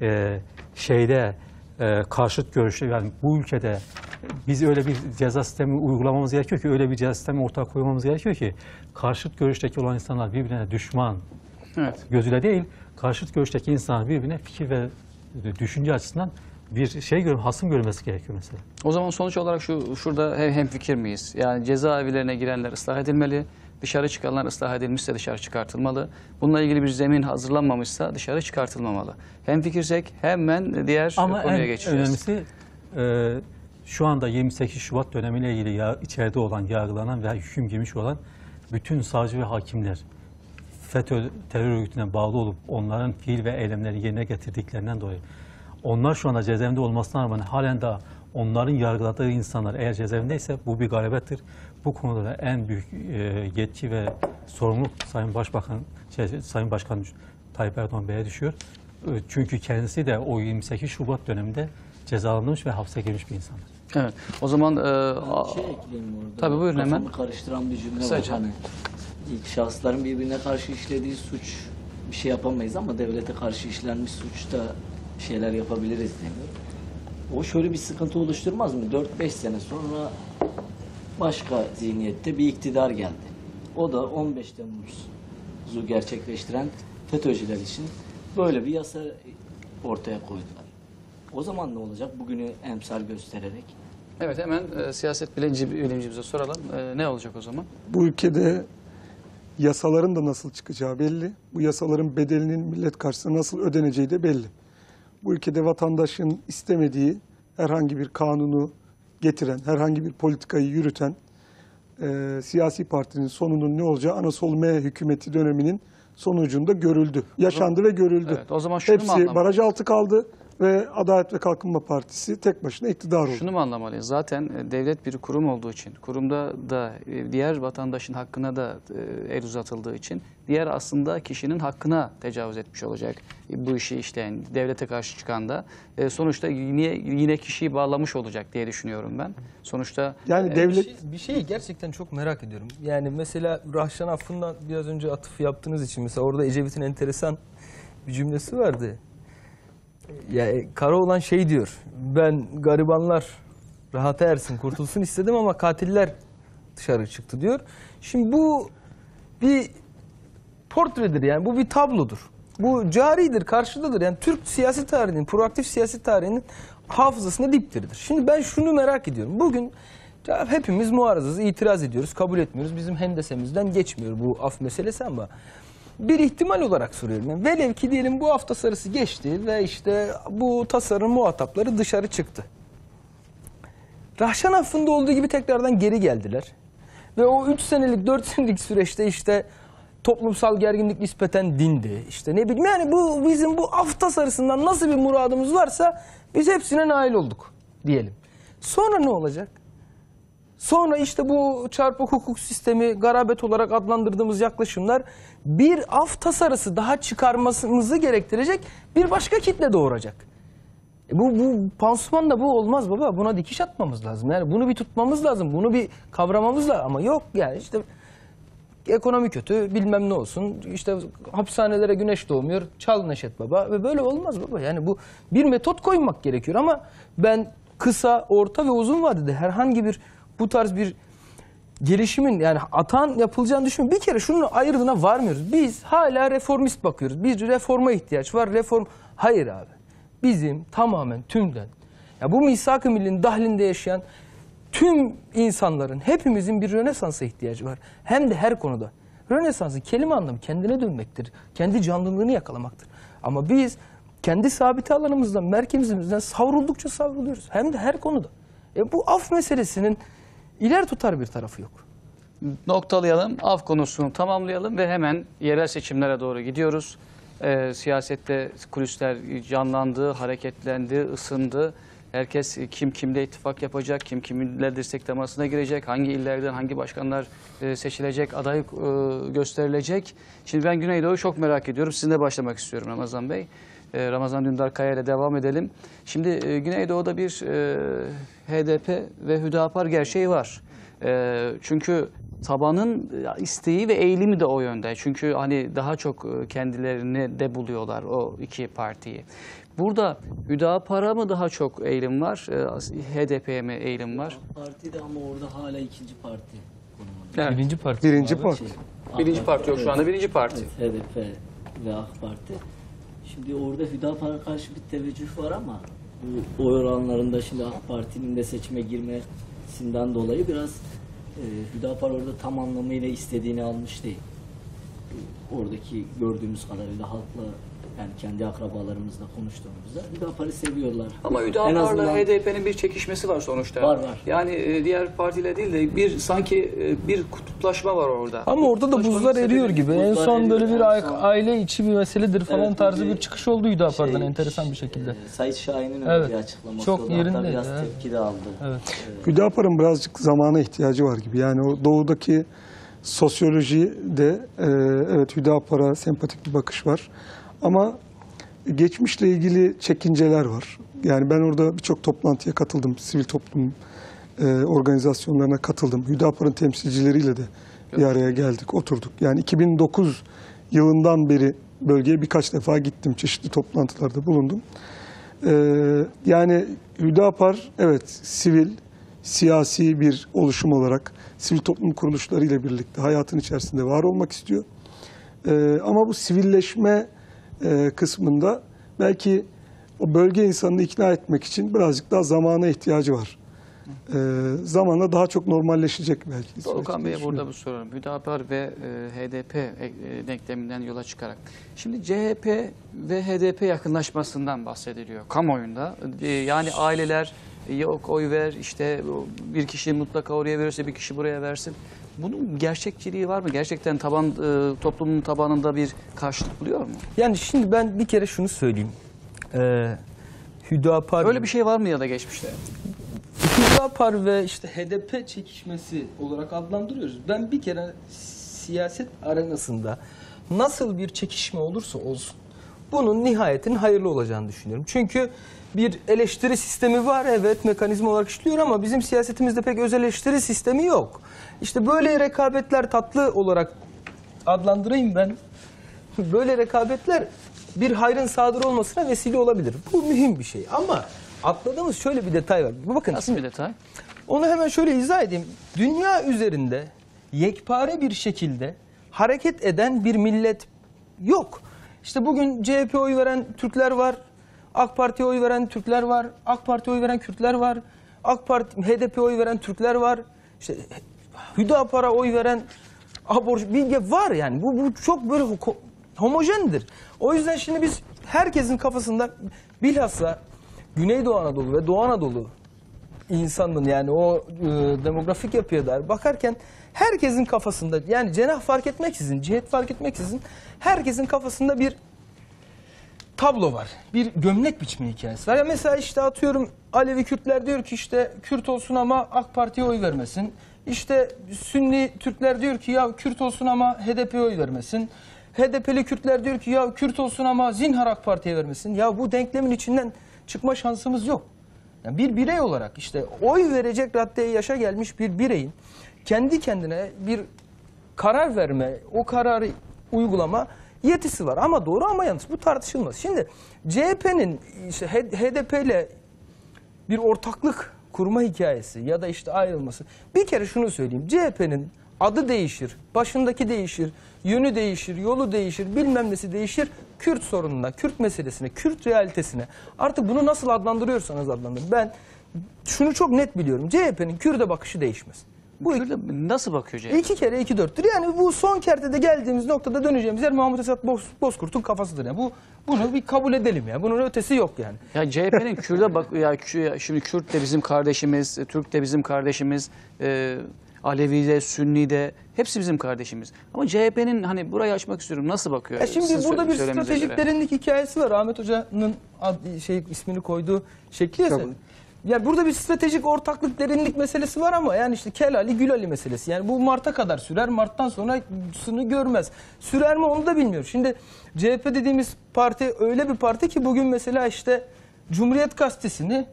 e, şeyde e, karşıt görüşlü yani bu ülkede biz öyle bir ceza sistemi uygulamamız gerekiyor ki öyle bir ceza sistemi ortaya koymamız gerekiyor ki karşıt görüşteki olan insanlar birbirine düşman Evet. gözüyle değil karşıt görüşteki insanlar birbirine fikir ve düşünce açısından bir şey gör, hasım görmesi gerekiyor mesela. O zaman sonuç olarak şu şurada hem, hem fikir miyiz? Yani cezaevlerine girenler ıslah edilmeli. Dışarı çıkanlar ıslah edilmişse dışarı çıkartılmalı. Bununla ilgili bir zemin hazırlanmamışsa dışarı çıkartılmamalı. Hem fikirsek hemen diğer Ama konuya en geçeceğiz. önemlisi e, şu anda 28 Şubat dönemiyle ilgili ya, içeride olan, yargılanan ve hüküm giymiş olan bütün savcı ve hakimler FETÖ terör örgütüne bağlı olup onların fiil ve eylemleri yerine getirdiklerinden dolayı onlar şu anda cezaevinde olmasına rağmen halen daha onların yargıladığı insanlar eğer cezaevindeyse bu bir galibettir. Bu konuda da en büyük e, yetki ve sorumluluk Sayın Başbakan, şey, Sayın Başkan Tayyip Erdoğan Bey'e düşüyor. E, Çünkü kendisi de o 28 Şubat döneminde cezalandırmış ve hapse girmiş bir insandır. Evet. O zaman e, Ben şey ekleyeyim orada. Tabii, buyurun hemen. Kafamı karıştıran bir cümle Kısaca. var. Hani ilk şahısların birbirine karşı işlediği suç bir şey yapamayız ama devlete karşı işlenmiş suçta şeyler yapabiliriz deniyor. O şöyle bir sıkıntı oluşturmaz mı? 4-5 sene sonra başka zihniyette bir iktidar geldi. O da 15 Temmuz'u gerçekleştiren FETÖ'cüler için Böyle bir yasa ortaya koydular. O zaman ne olacak? Bugünü emsal göstererek. Evet hemen e, siyaset bilimci, bilimcimize soralım. E, ne olacak o zaman? Bu ülkede yasaların da nasıl çıkacağı belli. Bu yasaların bedelinin millet karşısında nasıl ödeneceği de belli. Bu ülkede vatandaşın istemediği herhangi bir kanunu getiren, herhangi bir politikayı yürüten e, siyasi partinin sonunun ne olacağı Anasol M hükümeti döneminin sonucunda görüldü. Yaşandı ve görüldü. Evet, o zaman şunu Hepsi baraj altı kaldı ve Adalet ve Kalkınma Partisi tek başına iktidar oldu. Şunu mu anlamalıyız? Zaten e, devlet bir kurum olduğu için, kurumda da e, diğer vatandaşın hakkına da e, el uzatıldığı için diğer aslında kişinin hakkına tecavüz etmiş olacak bu işi işleyen, devlete karşı çıkan da sonuçta yine yine kişiyi bağlamış olacak diye düşünüyorum ben. Sonuçta Yani Bir, devlet şey, bir şeyi gerçekten çok merak ediyorum. Yani mesela Rahşan Affı'ndan biraz önce atıf yaptığınız için mesela orada Ecevit'in enteresan bir cümlesi vardı. Ya e, Karaoğlan şey diyor. Ben garibanlar rahata ersin, kurtulsun istedim ama katiller dışarı çıktı diyor. Şimdi bu bir portredir yani bu bir tablodur. Bu caridir, karşıdadır. Yani Türk siyasi tarihinin, proaktif siyasi tarihinin hafızasında diptiridir. Şimdi ben şunu merak ediyorum. Bugün hepimiz muarızız, itiraz ediyoruz, kabul etmiyoruz. Bizim hendesemizden geçmiyor bu af meselesi ama bir ihtimal olarak soruyorum. Yani velev ki diyelim bu hafta sarısı geçti ve işte bu tasarım muhatapları dışarı çıktı. Rahşan affında olduğu gibi tekrardan geri geldiler. Ve o 3 senelik 4 senelik süreçte işte toplumsal gerginlik nispeten dindi. İşte ne bileyim yani bu bizim bu af tasarısından nasıl bir muradımız varsa biz hepsine nail olduk diyelim. Sonra ne olacak? Sonra işte bu çarpık hukuk sistemi, garabet olarak adlandırdığımız yaklaşımlar bir af tasarısı daha çıkarmamızı gerektirecek bir başka kitle doğuracak. E bu, bu pansumanla bu olmaz baba. Buna dikiş atmamız lazım. Yani bunu bir tutmamız lazım. Bunu bir kavramamız lazım. Ama yok yani işte ekonomi kötü bilmem ne olsun. İşte hapishanelere güneş doğmuyor. Çal Neşet Baba ve böyle olmaz baba. Yani bu bir metot koymak gerekiyor ama ben kısa, orta ve uzun vadede herhangi bir bu tarz bir gelişimin yani atan yapılacağını düşünmüyorum. Bir kere şunun ayırdığına varmıyoruz. Biz hala reformist bakıyoruz. Bir reforma ihtiyaç var. Reform hayır abi. Bizim tamamen tümden ya bu misak-ı millinin dahlinde yaşayan tüm insanların hepimizin bir Rönesans'a ihtiyacı var. Hem de her konuda. Rönesans'ın kelime anlamı kendine dönmektir. Kendi canlılığını yakalamaktır. Ama biz kendi sabit alanımızdan, merkezimizden savruldukça savruluyoruz. Hem de her konuda. E bu af meselesinin iler tutar bir tarafı yok. noktalayalım, af konusunu tamamlayalım ve hemen yerel seçimlere doğru gidiyoruz. Ee, siyasette kulisler canlandı, hareketlendi, ısındı. Herkes kim kimle ittifak yapacak, kim kiminle destek temasına girecek, hangi illerden hangi başkanlar e, seçilecek, aday e, gösterilecek. Şimdi ben Güneydoğu'yu çok merak ediyorum. Sizinle başlamak istiyorum Ramazan Bey. E, Ramazan Dündar Kaya ile devam edelim. Şimdi e, Güneydoğu'da bir e, HDP ve Hüdapar gerçeği var. Çünkü tabanın isteği ve eğilimi de o yönde. Çünkü hani daha çok kendilerini de buluyorlar o iki partiyi. Burada Hüdapar'a mı daha çok eğilim var, HDP'ye mi eğilim var? Parti de ama orada hala ikinci parti konumunda. Evet. Birinci parti. birinci parti. Şey, Birinci parti yok şu anda, birinci parti. Evet, HDP ve AK Parti. Şimdi orada Hüdapar'a karşı bir teveccüh var ama bu oy oranlarında şimdi AK Parti'nin de seçime girmesinden dolayı biraz e, Hüdapar orada tam anlamıyla istediğini almış değil. Oradaki gördüğümüz kadarıyla halkla yani kendi akrabalarımızla konuştuğumuzda Hüdapar'ı seviyorlar. Ama En Hüdapar'la azından- HDP'nin bir çekişmesi var sonuçta. Var, var. Yani e, diğer partiyle değil de bir sanki e, bir kutuplaşma var orada. Ama orada da buzlar eriyor gibi. En Buzlar son böyle bir En aile içi bir meseledir falan Evet, tarzı bir bir çıkış oldu Hüdapar'dan şey, enteresan bir şekilde. E, Sait Şahin'in öyle Evet. bir açıklaması Çok oldu. Hatta Biraz evet. tepki de aldı. Evet. Hüdapar'ın birazcık zamana ihtiyacı var gibi. Yani o doğudaki sosyolojide e, evet Hüdapar'a sempatik bir bakış var. Ama geçmişle ilgili çekinceler var. Yani ben orada birçok toplantıya katıldım. Sivil toplum e, organizasyonlarına katıldım. Hüdapar'ın temsilcileriyle de bir araya geldik, oturduk. Yani 2009 yılından beri bölgeye birkaç defa gittim. Çeşitli toplantılarda bulundum. Ee, yani Hüdapar evet sivil, siyasi bir oluşum olarak sivil toplum kuruluşlarıyla birlikte hayatın içerisinde var olmak istiyor. Ee, ama bu sivilleşme e, kısmında belki o bölge insanını ikna etmek için birazcık daha zamana ihtiyacı var. E, zamanla daha çok normalleşecek belki. Doğukan Bey'e burada bu soru. Hüdapar ve e, HDP e, denkleminden yola çıkarak. Şimdi CHP ve HDP yakınlaşmasından bahsediliyor kamuoyunda. E, yani aileler yok oy ver işte bir kişi mutlaka oraya verirse bir kişi buraya versin. Bunun gerçekçiliği var mı? Gerçekten taban e, toplumun tabanında bir karşılık buluyor mu? Yani şimdi ben bir kere şunu söyleyeyim. Ee, Hüdapar Öyle bir şey var mı ya da geçmişte? Hüdapar ve işte HDP çekişmesi olarak adlandırıyoruz. Ben bir kere siyaset arenasında nasıl bir çekişme olursa olsun bunun nihayetin hayırlı olacağını düşünüyorum. Çünkü bir eleştiri sistemi var evet mekanizma olarak işliyor ama bizim siyasetimizde pek öz eleştiri sistemi yok. İşte böyle rekabetler tatlı olarak adlandırayım ben. <laughs> Böyle rekabetler bir hayrın sadır olmasına vesile olabilir. Bu mühim bir şey ama atladığımız şöyle bir detay var. Bakın Nasıl bir detay? onu hemen şöyle izah edeyim. Dünya üzerinde yekpare bir şekilde hareket eden bir millet yok. İşte bugün CHP oy veren Türkler var. AK Parti'ye oy veren Türkler var. AK Parti'ye oy veren Kürtler var. AK Parti HDP'ye oy veren Türkler var. İşte Hüdapar'a oy veren abor bilge var yani. Bu, bu çok böyle ho- homojendir. O yüzden şimdi biz herkesin kafasında bilhassa Güneydoğu Anadolu ve Doğu Anadolu insanın yani o e, demografik yapıya dair bakarken herkesin kafasında yani cenah fark etmeksizin, cihet fark etmeksizin herkesin kafasında bir tablo var. Bir gömlek biçme hikayesi var. Ya mesela işte atıyorum Alevi Kürtler diyor ki işte Kürt olsun ama AK Parti'ye oy vermesin. İşte Sünni Türkler diyor ki ya Kürt olsun ama HDP'ye oy vermesin. HDP'li Kürtler diyor ki ya Kürt olsun ama zinhar AK Parti'ye vermesin. Ya bu denklemin içinden çıkma şansımız yok. Yani bir birey olarak işte oy verecek raddeye yaşa gelmiş bir bireyin kendi kendine bir karar verme, o kararı uygulama yetisi var. Ama doğru ama yanlış. Bu tartışılmaz. Şimdi CHP'nin işte HDP ile bir ortaklık kurma hikayesi ya da işte ayrılması. Bir kere şunu söyleyeyim. CHP'nin adı değişir, başındaki değişir, yönü değişir, yolu değişir, bilmem nesi değişir. Kürt sorununa, Kürt meselesine, Kürt realitesine. Artık bunu nasıl adlandırıyorsanız adlandırın. Ben şunu çok net biliyorum. CHP'nin Kürt'e bakışı değişmez. Bu Kürt'e nasıl bakıyor CHP? İki kere iki dörttür. Yani bu son kertede geldiğimiz noktada döneceğimiz yer Mahmut Esat Boz, Bozkurt'un kafasıdır. Yani bu bunu bir kabul edelim ya. Bunun ötesi yok yani. Ya CHP'nin Kürt'e bak ya şimdi Kürt de bizim kardeşimiz, Türk de bizim kardeşimiz, e, Alevi de, Sünni de hepsi bizim kardeşimiz. Ama CHP'nin hani burayı açmak istiyorum nasıl bakıyor? Ya şimdi Sizin burada bir stratejik göre? derinlik hikayesi var. Ahmet Hoca'nın ad- şey ismini koyduğu şekli ya. Tabii. sen. Ya burada bir stratejik ortaklık derinlik meselesi var ama yani işte Kel Ali Gül Ali meselesi. Yani bu Mart'a kadar sürer. Mart'tan sonrasını görmez. Sürer mi onu da bilmiyor. Şimdi CHP dediğimiz parti öyle bir parti ki bugün mesela işte Cumhuriyet Gazetesi'ni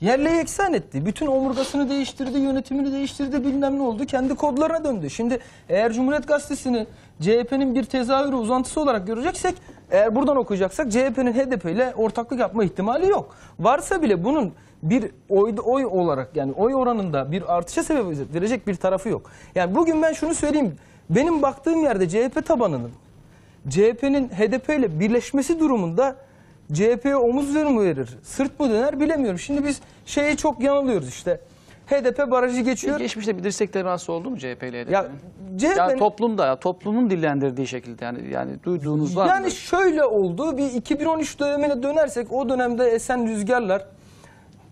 yerle yeksan etti. Bütün omurgasını değiştirdi, yönetimini değiştirdi, bilmem ne oldu. Kendi kodlarına döndü. Şimdi eğer Cumhuriyet Gazetesi'ni CHP'nin bir tezahürü, uzantısı olarak göreceksek, eğer buradan okuyacaksak CHP'nin HDP ile ortaklık yapma ihtimali yok. Varsa bile bunun bir oy, oy olarak yani oy oranında bir artışa sebep verecek bir tarafı yok. Yani bugün ben şunu söyleyeyim. Benim baktığım yerde CHP tabanının CHP'nin HDP ile birleşmesi durumunda CHP'ye omuz verir mi verir, sırt mı döner bilemiyorum. Şimdi biz şeye çok yanılıyoruz işte. HDP barajı geçiyor. Geçmişte bir dirsek teması oldu mu CHP ile HDP'nin? Ya CHP'nin Ya toplumda, ya toplumun dillendirdiği şekilde yani yani duyduğunuz var mı? yani şöyle oldu. Bir 2013 dönemine dönersek o dönemde esen rüzgarlar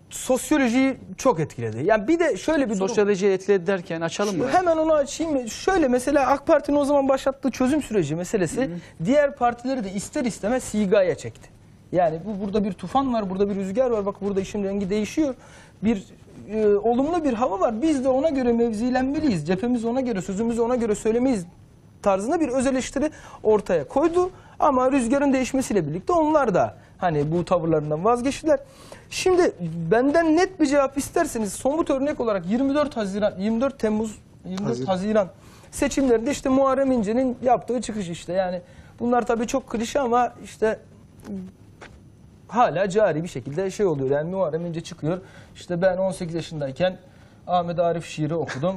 sosyolojiyi çok etkiledi. Yani bir de şöyle bir. Sosyolojiyi etkiledi derken açalım mı? Hemen onu açayım. mı? Şöyle mesela AK Parti'nin o zaman başlattığı çözüm süreci meselesi diğer partileri de ister istemez sigaya çekti. Yani bu burada bir tufan var, burada bir rüzgar var. Bak burada işin rengi değişiyor. Bir e, olumlu bir hava var. Biz de ona göre mevzilenmeliyiz. Cephemizi ona göre, sözümüzü ona göre söylemeyiz tarzında bir öz eleştiri ortaya koydu. Ama rüzgarın değişmesiyle birlikte onlar da hani bu tavırlarından vazgeçtiler. Şimdi benden net bir cevap isterseniz somut örnek olarak 24 Haziran 24 Temmuz 24 Haziran. Haziran seçimlerinde işte Muharrem İnce'nin yaptığı çıkış işte yani bunlar tabii çok klişe ama işte hala cari bir şekilde şey oluyor. Yani Muharrem İnce çıkıyor. İşte ben 18 yaşındayken Ahmet Arif şiiri okudum.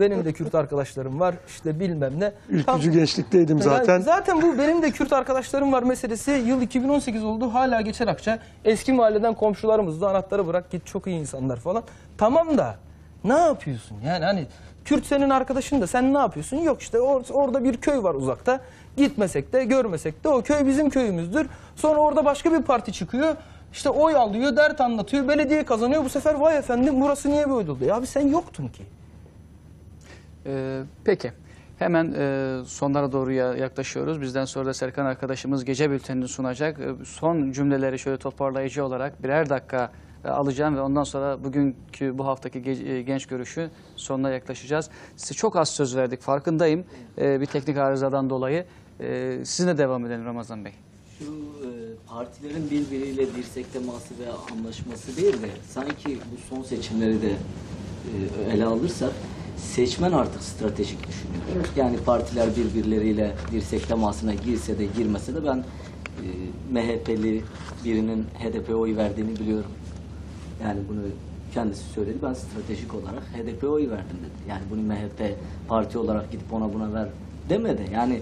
Benim de Kürt arkadaşlarım var. İşte bilmem ne. Ülkücü gençlikteydim zaten. yani zaten bu benim de Kürt arkadaşlarım var meselesi. Yıl 2018 oldu hala geçer akça. Eski mahalleden komşularımız da anahtarı bırak git çok iyi insanlar falan. Tamam da ne yapıyorsun? Yani hani Kürt senin arkadaşın da sen ne yapıyorsun? Yok işte or- orada bir köy var uzakta. Gitmesek de görmesek de o köy bizim köyümüzdür. Sonra orada başka bir parti çıkıyor. İşte oy alıyor, dert anlatıyor, belediye kazanıyor. Bu sefer vay efendim burası niye böyle oldu? Ya abi sen yoktun ki. Ee, peki. Hemen e, sonlara doğru ya- yaklaşıyoruz. Bizden sonra da Serkan arkadaşımız gece bültenini sunacak. E, son cümleleri şöyle toparlayıcı olarak birer dakika alacağım ve ondan sonra bugünkü bu haftaki e, genç görüşü sonuna yaklaşacağız. Size çok az söz verdik farkındayım e, bir teknik arızadan dolayı. E, sizinle devam edelim Ramazan Bey. Şu e, partilerin birbiriyle dirsek teması ve anlaşması değil de sanki bu son seçimleri de e, ele alırsak seçmen artık stratejik düşünüyor. Yani partiler birbirleriyle dirsek temasına girse de girmese de ben e, MHP'li birinin HDP'ye oy verdiğini biliyorum. Yani bunu kendisi söyledi. Ben stratejik olarak HDP'ye oy verdim dedi. Yani bunu MHP parti olarak gidip ona buna ver demedi. Yani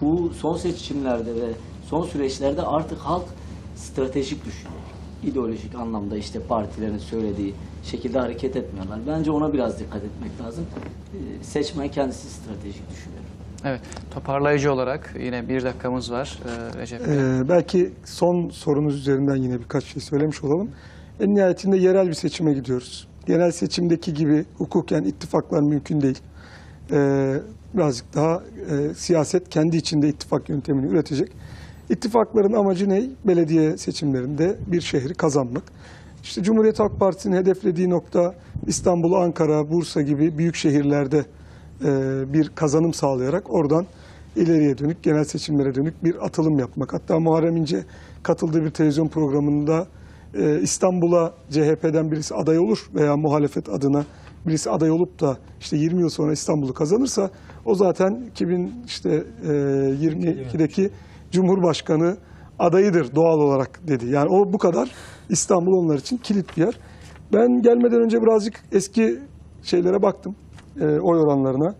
bu son seçimlerde ve son süreçlerde artık halk stratejik düşünüyor. İdeolojik anlamda işte partilerin söylediği şekilde hareket etmiyorlar. Bence ona biraz dikkat etmek lazım. Ee, Seçmen kendisi stratejik düşünüyor. Evet toparlayıcı olarak yine bir dakikamız var e, Recep Bey. Ee, belki son sorunuz üzerinden yine birkaç şey söylemiş olalım. En nihayetinde yerel bir seçime gidiyoruz. Genel seçimdeki gibi hukuken ittifaklar mümkün değil. Ee, birazcık daha e, siyaset kendi içinde ittifak yöntemini üretecek. İttifakların amacı ne? Belediye seçimlerinde bir şehri kazanmak. İşte Cumhuriyet Halk Partisi'nin hedeflediği nokta İstanbul, Ankara, Bursa gibi büyük şehirlerde e, bir kazanım sağlayarak oradan ileriye dönük, genel seçimlere dönük bir atılım yapmak. Hatta Muharrem İnce katıldığı bir televizyon programında e, İstanbul'a CHP'den birisi aday olur veya muhalefet adına birisi aday olup da işte 20 yıl sonra İstanbul'u kazanırsa o zaten 2000 işte e, 22'deki Cumhurbaşkanı adayıdır doğal olarak dedi. Yani o bu kadar İstanbul onlar için kilit bir yer. Ben gelmeden önce birazcık eski şeylere baktım, e, oy oranlarına.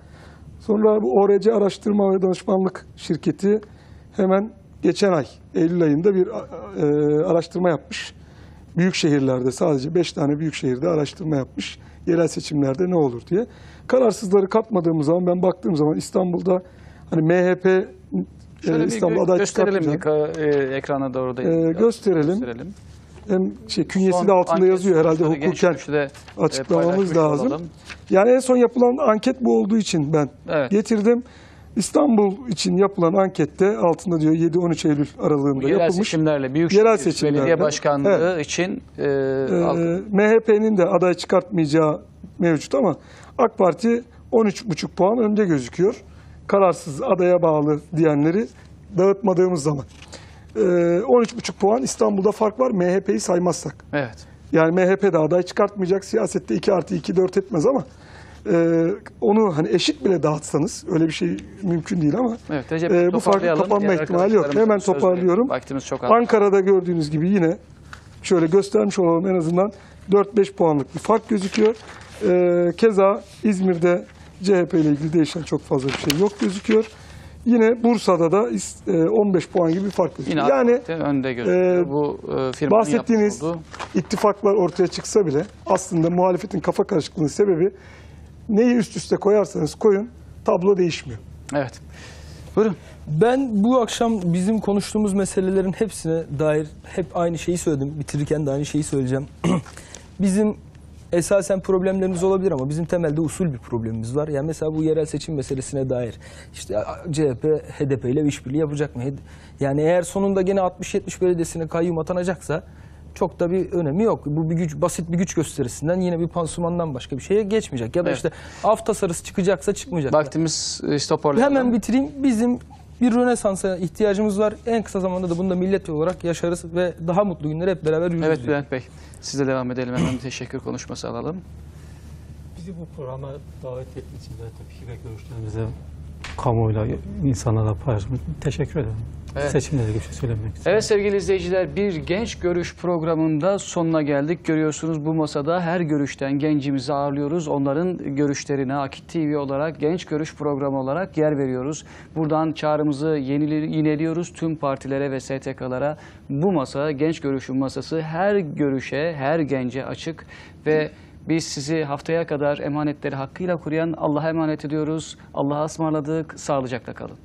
Sonra bu ORC Araştırma ve Danışmanlık Şirketi hemen geçen ay, Eylül ayında bir araştırma yapmış. Büyük şehirlerde sadece 5 tane büyük şehirde araştırma yapmış. Yerel seçimlerde ne olur diye. Kararsızları katmadığımız zaman ben baktığım zaman İstanbul'da hani MHP e, Şöyle bir İstanbul gö- aday gösterelim bir e, ekrana doğru da. Ee, gösterelim. gösterelim. Hem şey künyesi Son de altında yazıyor herhalde hukuken e, açıklamamız lazım. olalım. Yani en son yapılan anket bu olduğu için ben Evet. getirdim. İstanbul için yapılan ankette altında diyor 7-13 Eylül aralığında Yerel yapılmış. seçimlerle büyük Yerel şehir seçimlerde, belediye başkanlığı evet. için e, Ee, halk- MHP'nin de aday çıkartmayacağı mevcut ama AK Parti 13,5 puan önde gözüküyor. Kararsız adaya bağlı diyenleri dağıtmadığımız zaman. Ee, 13,5 puan İstanbul'da fark var MHP'yi saymazsak. evet. Yani MHP de aday çıkartmayacak. Siyasette 2 artı 2 4 etmez ama e, onu hani eşit bile dağıtsanız öyle bir şey mümkün değil ama Evet, Recep, e, bu toparlayalım. kapanma ihtimali yok. Hemen toparlıyorum. Vaktimiz çok az. Ankara'da gördüğünüz gibi yine şöyle göstermiş olalım en azından 4-5 puanlık bir fark gözüküyor. E, keza İzmir'de CHP ile ilgili değişen çok fazla bir şey yok gözüküyor. Yine Bursa'da da is- e, 15 puan gibi bir fark gözüküyor. Yine yani önde gözüküyor. e, bu e, firmanın bahsettiğiniz ittifaklar ortaya çıksa bile aslında muhalefetin kafa karışıklığının sebebi neyi üst üste koyarsanız koyun tablo değişmiyor. Evet. Buyurun. Ben bu akşam bizim konuştuğumuz meselelerin hepsine dair hep aynı şeyi söyledim. Bitirirken de aynı şeyi söyleyeceğim. <clears throat> bizim esasen problemlerimiz olabilir ama bizim temelde usul bir problemimiz var. Yani mesela bu yerel seçim meselesine dair işte CHP HDP ile işbirliği yapacak mı? Yani eğer sonunda gene 60-70 belediyesine kayyum atanacaksa çok da bir önemi yok. Bu bir güç basit bir güç gösterisinden yine bir pansumandan başka bir şeye geçmeyecek. Ya da Evet. işte af tasarısı çıkacaksa çıkmayacak. Vaktimiz e, toparlayalım. Hemen bitireyim. Bizim bir rönesansa ihtiyacımız var. En kısa zamanda da bunu da millet olarak yaşarız ve daha mutlu günleri hep beraber yürürüz. Evet. Bülent Bey. Sizle devam edelim. Hemen bir teşekkür konuşması alalım. Bizi bu programa davet ettiğiniz için de tabii ki ve görüşlerinize kamuoyuyla, insanlarla paylaşmak. Teşekkür ederim. Evet. Seçimle ilgili bir şey söylemek istiyorum. Evet sevgili izleyiciler bir genç görüş programında sonuna geldik. Görüyorsunuz bu masada her görüşten gencimizi ağırlıyoruz. Onların görüşlerine Akit TV olarak genç görüş programı olarak yer veriyoruz. Buradan çağrımızı yenili- yineliyoruz tüm partilere ve STK'lara. Bu masa genç görüşün masası her görüşe her gence açık ve biz sizi haftaya kadar emanetleri hakkıyla koruyan Allah'a emanet ediyoruz. Allah'a ısmarladık. Sağlıcakla kalın.